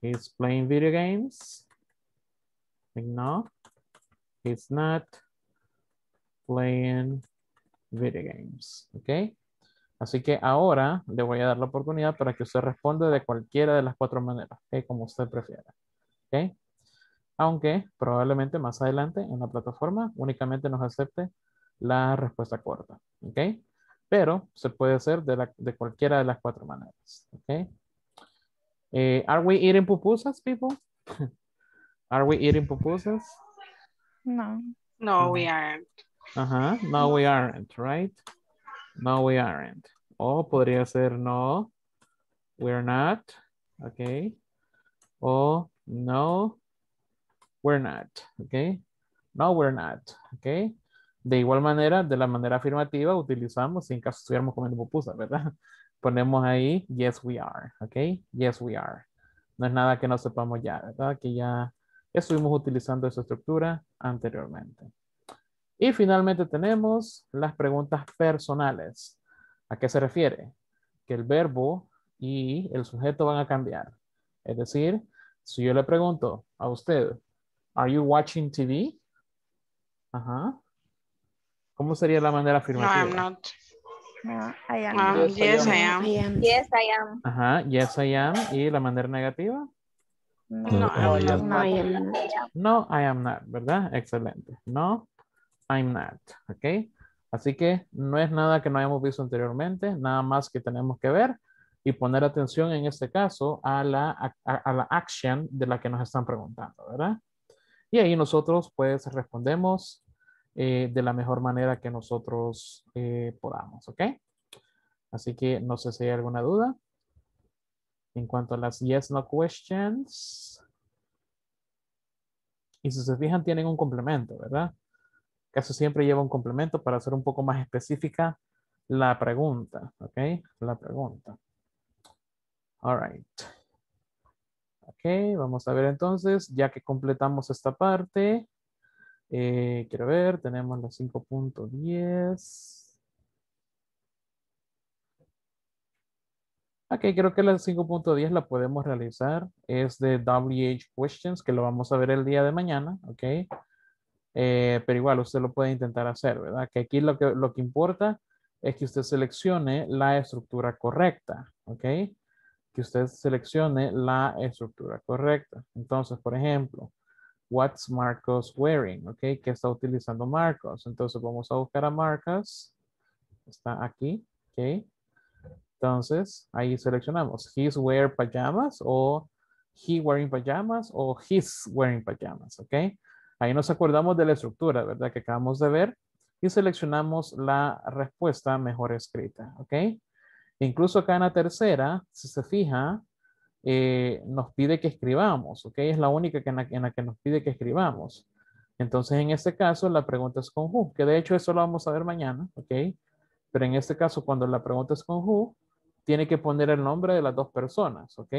He's playing video games. No. He's not playing video games. ¿Ok? Así que ahora le voy a dar la oportunidad para que usted responda de cualquiera de las cuatro maneras, ¿ok? Como usted prefiera. ¿Ok? Aunque probablemente más adelante en la plataforma únicamente nos acepte la respuesta corta. ¿Ok? Pero se puede hacer de, la- de cualquiera de las cuatro maneras. ¿Ok? Eh, are we eating pupusas, people? are we eating pupusas? No. No, we aren't. Ajá, no we aren't, right? No we aren't. O podría ser no, we're not, ok. O no, we're not, ok. No, we're not, ok. De igual manera, de la manera afirmativa, utilizamos, si en caso estuviéramos comiendo pupusas, ¿verdad? Ponemos ahí, yes we are, ok. Yes we are. No es nada que no sepamos ya, ¿verdad? Que ya estuvimos utilizando esa estructura anteriormente. Y finalmente tenemos las preguntas personales. ¿A qué se refiere? Que el verbo y el sujeto van a cambiar. Es decir, si yo le pregunto a usted, ¿Are you watching TV? Ajá. ¿Cómo sería la manera No, afirmativa? I'm not. No, I am Um, not. yes, I am. Yes, I am. Ajá, yes I am. ¿Y la manera negativa? No, No, I'm not. No, I am not. No, I am not, ¿verdad? Excelente. No, I'm not. ¿Ok? Así que no es nada que no hayamos visto anteriormente, nada más que tenemos que ver y poner atención en este caso a la, a, a la action de la que nos están preguntando, ¿verdad? Y ahí nosotros pues respondemos eh, de la mejor manera que nosotros eh, podamos, ¿ok? Así que no sé si hay alguna duda en cuanto a las yes, no questions. Y si se fijan, tienen un complemento, ¿verdad? casi siempre lleva un complemento para hacer un poco más específica la pregunta, ¿ok? La pregunta. All right. Ok, vamos a ver entonces, ya que completamos esta parte, eh, quiero ver, tenemos la 5.10. Ok, creo que la 5.10 la podemos realizar. Es de WH Questions, que lo vamos a ver el día de mañana, ok. Eh, pero igual usted lo puede intentar hacer, ¿verdad? Que aquí lo que, lo que importa es que usted seleccione la estructura correcta, ¿ok? Que usted seleccione la estructura correcta. Entonces, por ejemplo, what's Marcos wearing, ¿ok? ¿Qué está utilizando Marcos? Entonces vamos a buscar a Marcos. Está aquí, ¿ok? Entonces, ahí seleccionamos he's wearing pajamas o he wearing pajamas o he's wearing pajamas, ¿ok? Ahí nos acordamos de la estructura, ¿verdad? Que acabamos de ver y seleccionamos la respuesta mejor escrita, ¿ok? Incluso acá en la tercera, si se fija, eh, nos pide que escribamos, ¿ok? Es la única que en, la, en, la, que nos pide que escribamos. Entonces, en este caso, la pregunta es con who, que de hecho eso lo vamos a ver mañana, ¿ok? Pero en este caso, cuando la pregunta es con who, tiene que poner el nombre de las dos personas, ¿ok?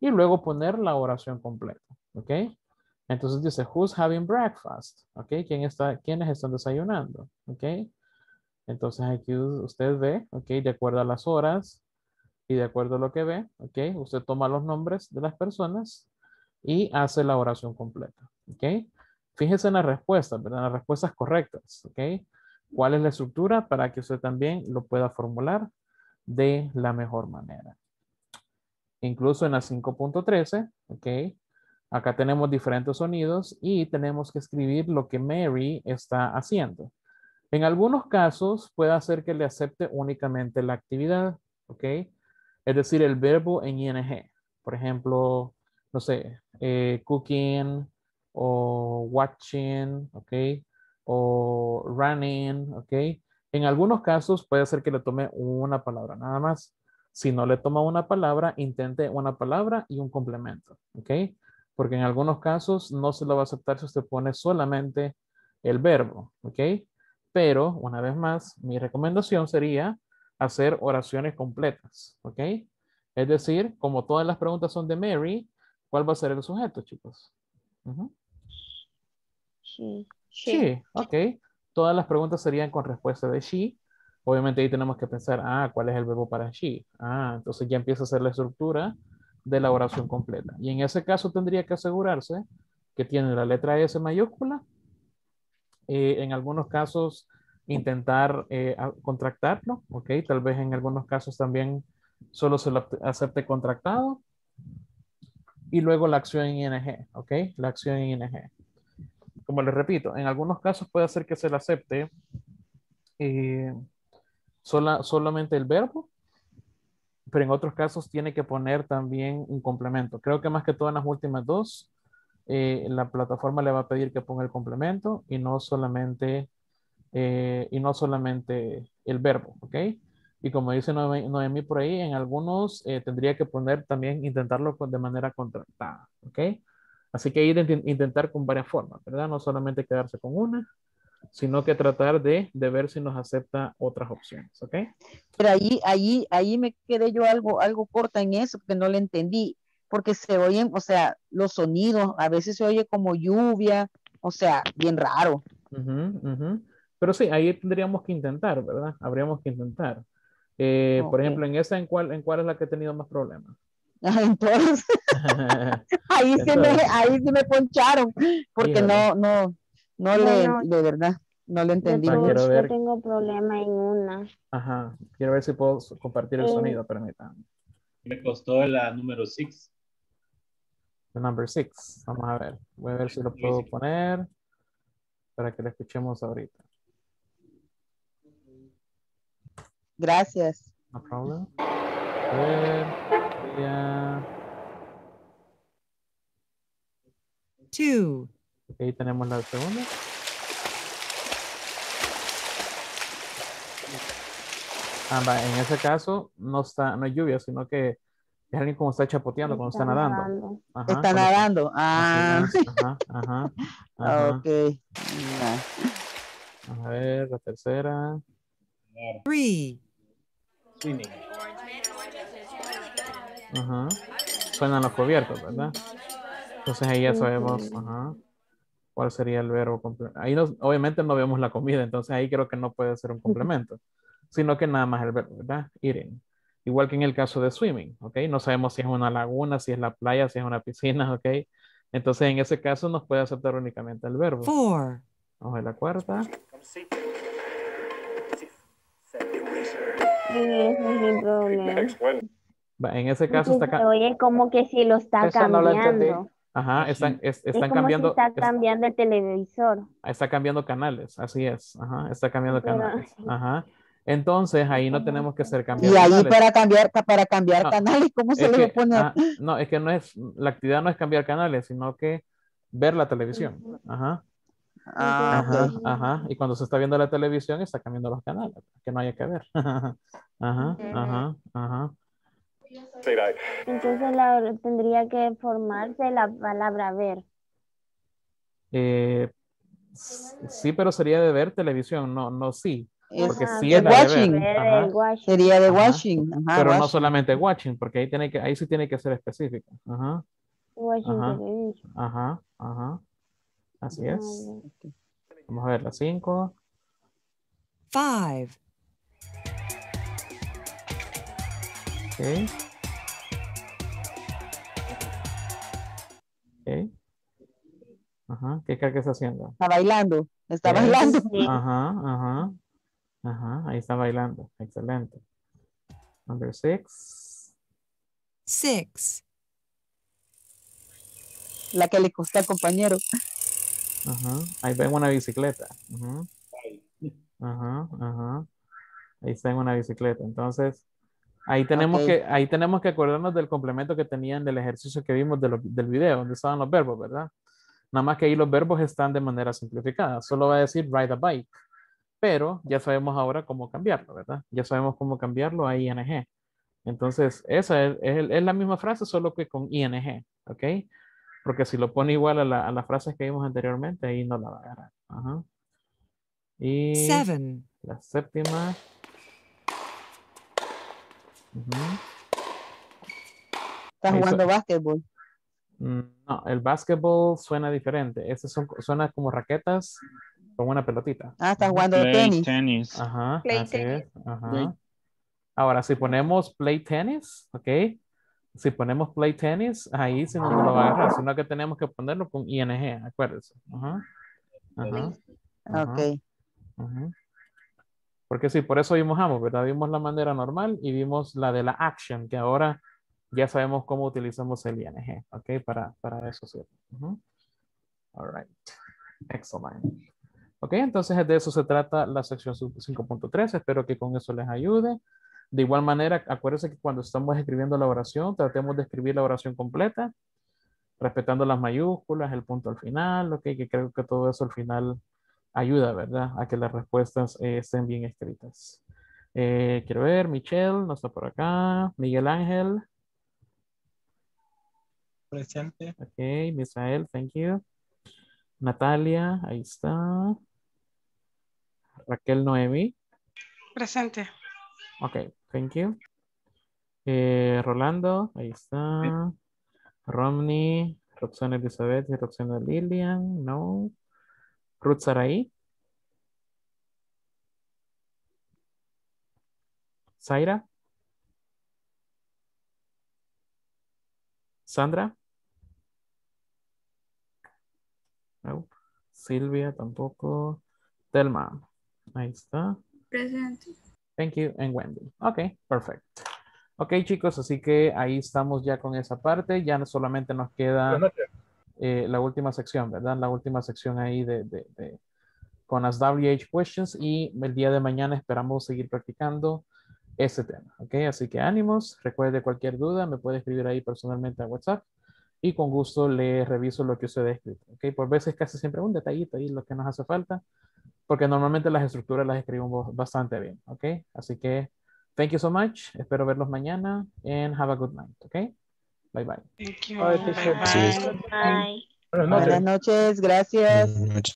Y luego poner la oración completa, ¿ok? Entonces dice, who's having breakfast? ¿Ok? ¿Quién está, ¿Quiénes están desayunando? ¿Ok? Entonces aquí usted ve, ¿ok? De acuerdo a las horas y de acuerdo a lo que ve, ¿ok? Usted toma los nombres de las personas y hace la oración completa, ¿ok? Fíjese en las respuestas, ¿verdad? Las respuestas correctas, ¿ok? ¿Cuál es la estructura para que usted también lo pueda formular de la mejor manera? Incluso en la 5.13, ¿ok? Acá tenemos diferentes sonidos y tenemos que escribir lo que Mary está haciendo. En algunos casos puede hacer que le acepte únicamente la actividad, ¿ok? Es decir, el verbo en ing. Por ejemplo, no sé, eh, cooking o watching, ¿ok? O running, ¿ok? En algunos casos puede ser que le tome una palabra nada más. Si no le toma una palabra, intente una palabra y un complemento, ¿ok? porque en algunos casos no se lo va a aceptar si usted pone solamente el verbo, ¿ok? Pero, una vez más, mi recomendación sería hacer oraciones completas, ¿ok? Es decir, como todas las preguntas son de Mary, ¿cuál va a ser el sujeto, chicos? Uh -huh. she. she. ok. Todas las preguntas serían con respuesta de she. Obviamente ahí tenemos que pensar, ah, ¿cuál es el verbo para she? Ah, entonces ya empieza a ser la estructura de la oración completa. Y en ese caso tendría que asegurarse que tiene la letra S mayúscula. Eh, en algunos casos intentar eh, contractarlo, ¿ok? Tal vez en algunos casos también solo se lo acepte contractado. Y luego la acción ing, ¿ok? La acción ing. Como les repito, en algunos casos puede ser que se le acepte eh, sola, solamente el verbo pero en otros casos tiene que poner también un complemento. Creo que más que todo en las últimas dos, eh, la plataforma le va a pedir que ponga el complemento y no solamente, eh, y no solamente el verbo, ¿ok? Y como dice Noemí por ahí, en algunos eh, tendría que poner también, intentarlo de manera contractada, ¿ok? Así que ir a intentar con varias formas, ¿verdad? No solamente quedarse con una, sino que tratar de, de, ver si nos acepta otras opciones, ¿ok? Pero ahí, ahí, ahí me quedé yo algo, algo corta en eso, porque no le entendí, porque se oyen, o sea, los sonidos, a veces se oye como lluvia, o sea, bien raro. Uh -huh, uh -huh. Pero sí, ahí tendríamos que intentar, ¿verdad? Habríamos que intentar. Eh, okay. Por ejemplo, en esa, ¿en cuál, ¿en cuál es la que he tenido más problemas? Entonces, ahí, Entonces, sí me, ahí sí me poncharon, porque no, no, no bueno, le, de verdad, no le entendí. Yo, quiero ver. yo tengo problema en una. Ajá, quiero ver si puedo compartir el eh. sonido, permítanme. Me costó la número 6. La number 6, vamos a ver. Voy a ver si lo puedo poner para que lo escuchemos ahorita. Gracias. No problem. A ver, ya. Two. Ahí tenemos la segunda. Ah, va, en ese caso no está, no hay lluvia, sino que es alguien como está chapoteando cuando está, está nadando. nadando. Ajá, está nadando. Ah. Ajá, ajá, ajá, Ok. A ver, la tercera. Three. Swimming. Ajá. Suenan los cubiertos, ¿verdad? Entonces ahí ya sabemos, ajá, cuál sería el verbo complemento. Ahí no- obviamente no vemos la comida, entonces ahí creo que no puede ser un complemento, sino que nada más el verbo, ¿verdad? Eating. Igual que en el caso de swimming, ¿ok? No sabemos si es una laguna, si es la playa, si es una piscina, ¿ok? Entonces en ese caso nos puede aceptar únicamente el verbo. Four. Vamos a la cuarta. Ese es el problema. Va, En ese caso está, se ca- oye como que si lo está Esa no la entendí. cambiando. ajá, están, es- Es están como cambiando, si está es- cambiando el televisor. está cambiando canales, así es, ajá, está cambiando canales, ajá. Entonces ahí no tenemos que hacer cambiar Y ahí canales. para cambiar, para cambiar No, canales, ¿cómo se Es le que, va a poner? ah, no, es que no es, la actividad no es cambiar canales, sino que ver la televisión, ajá, ajá, ok. ajá. Y cuando se está viendo la televisión está cambiando los canales, que no haya que ver. Ajá, ajá, ajá. Entonces la, tendría que formarse la palabra ver. Eh, sí, pero sería de ver televisión, no, no sí. Porque Ajá, sí de es la de ver. watching. ver Ajá. el watching. Sería de Ajá. watching. Ajá, Pero no solamente watching, porque ahí tiene que, ahí sí tiene que ser específico. Ajá, Watching Ajá. television. ajá, ajá. Así es. Vamos a ver la 5. Five. Ok. Ok. Ajá. ¿Qué que está haciendo? Está bailando. Está Yes. bailando. Ajá, ajá. Ajá. Ahí está bailando. Excelente. Number six. Six. La que le costó al compañero. Ajá. Ahí ven una bicicleta. Ajá. Ajá, ajá. Ahí está en una bicicleta. Entonces, ahí tenemos Ok. que, ahí tenemos que acordarnos del complemento que tenían del ejercicio que vimos de lo- del video, donde estaban los verbos, ¿verdad? Nada más que ahí los verbos están de manera simplificada. Solo va a decir ride a bike. Pero ya sabemos ahora cómo cambiarlo, ¿verdad? Ya sabemos cómo cambiarlo a ing. Entonces, esa es, es- es la misma frase, solo que con ing, ¿ok? Porque si lo pone igual a, la- a las frases que vimos anteriormente, ahí no la va a agarrar. Ajá. Y Seven. la séptima. Ujú. Está Ahí jugando está. básquetbol. Mm, No, el básquetbol suena diferente. Este son, suena como raquetas con una pelotita. Ah, está jugando Play tenis. tennis. Ajá, Play así tenis. es, ajá. Play- Ahora, si ponemos play tenis, ¿ok? Si ponemos play tenis, ahí sí no nos lo va a agarrar, sino que tenemos que ponerlo con ing, acuérdense. Ajá. Ajá. ajá, Ok. ajá. Porque sí, por eso vimos ambos, ¿verdad? Vimos la manera normal y vimos la de la action, que ahora ya sabemos cómo utilizamos el ing, ¿ok? Para, para eso. Ujú. All right. Excellent. Ok, entonces de eso se trata la sección 5.3. Espero que con eso les ayude. De igual manera, acuérdense que cuando estamos escribiendo la oración, tratemos de escribir la oración completa, respetando las mayúsculas, el punto al final, ok, que creo que todo eso al final ayuda, ¿verdad? A que las respuestas eh, estén bien escritas. Eh, quiero ver, Michelle, no está por acá. Miguel Ángel, Presente. ok, Misael, thank you. Natalia, ahí está. Raquel Noemi. Presente. Ok, thank you. Eh, Rolando, ahí está. Romney, Roxana Elizabeth y Roxana Lilian, no. Ruth Sarai. Zaira. Sandra. No. Silvia tampoco. Telma. Ahí está. Presente. Thank you. And Wendy. Ok, perfecto. Ok, chicos, así que ahí estamos ya con esa parte. Ya solamente nos queda eh, la última sección, ¿verdad? La última sección ahí de, de- de- con las WH questions y el día de mañana esperamos seguir practicando ese tema. Ok, así que ánimos. Recuerde cualquier duda, me puede escribir ahí personalmente a WhatsApp y con gusto le reviso lo que usted ha escrito. Ok, por veces casi siempre un detallito ahí lo que nos hace falta porque normalmente las estructuras las escribimos bastante bien, ¿ok? Así que, thank you so much. Espero verlos mañana and have a good night, ¿ok? Bye bye. Thank you. Bye, Bye. Buenas noches. Buenas noches, gracias. Buenas noches.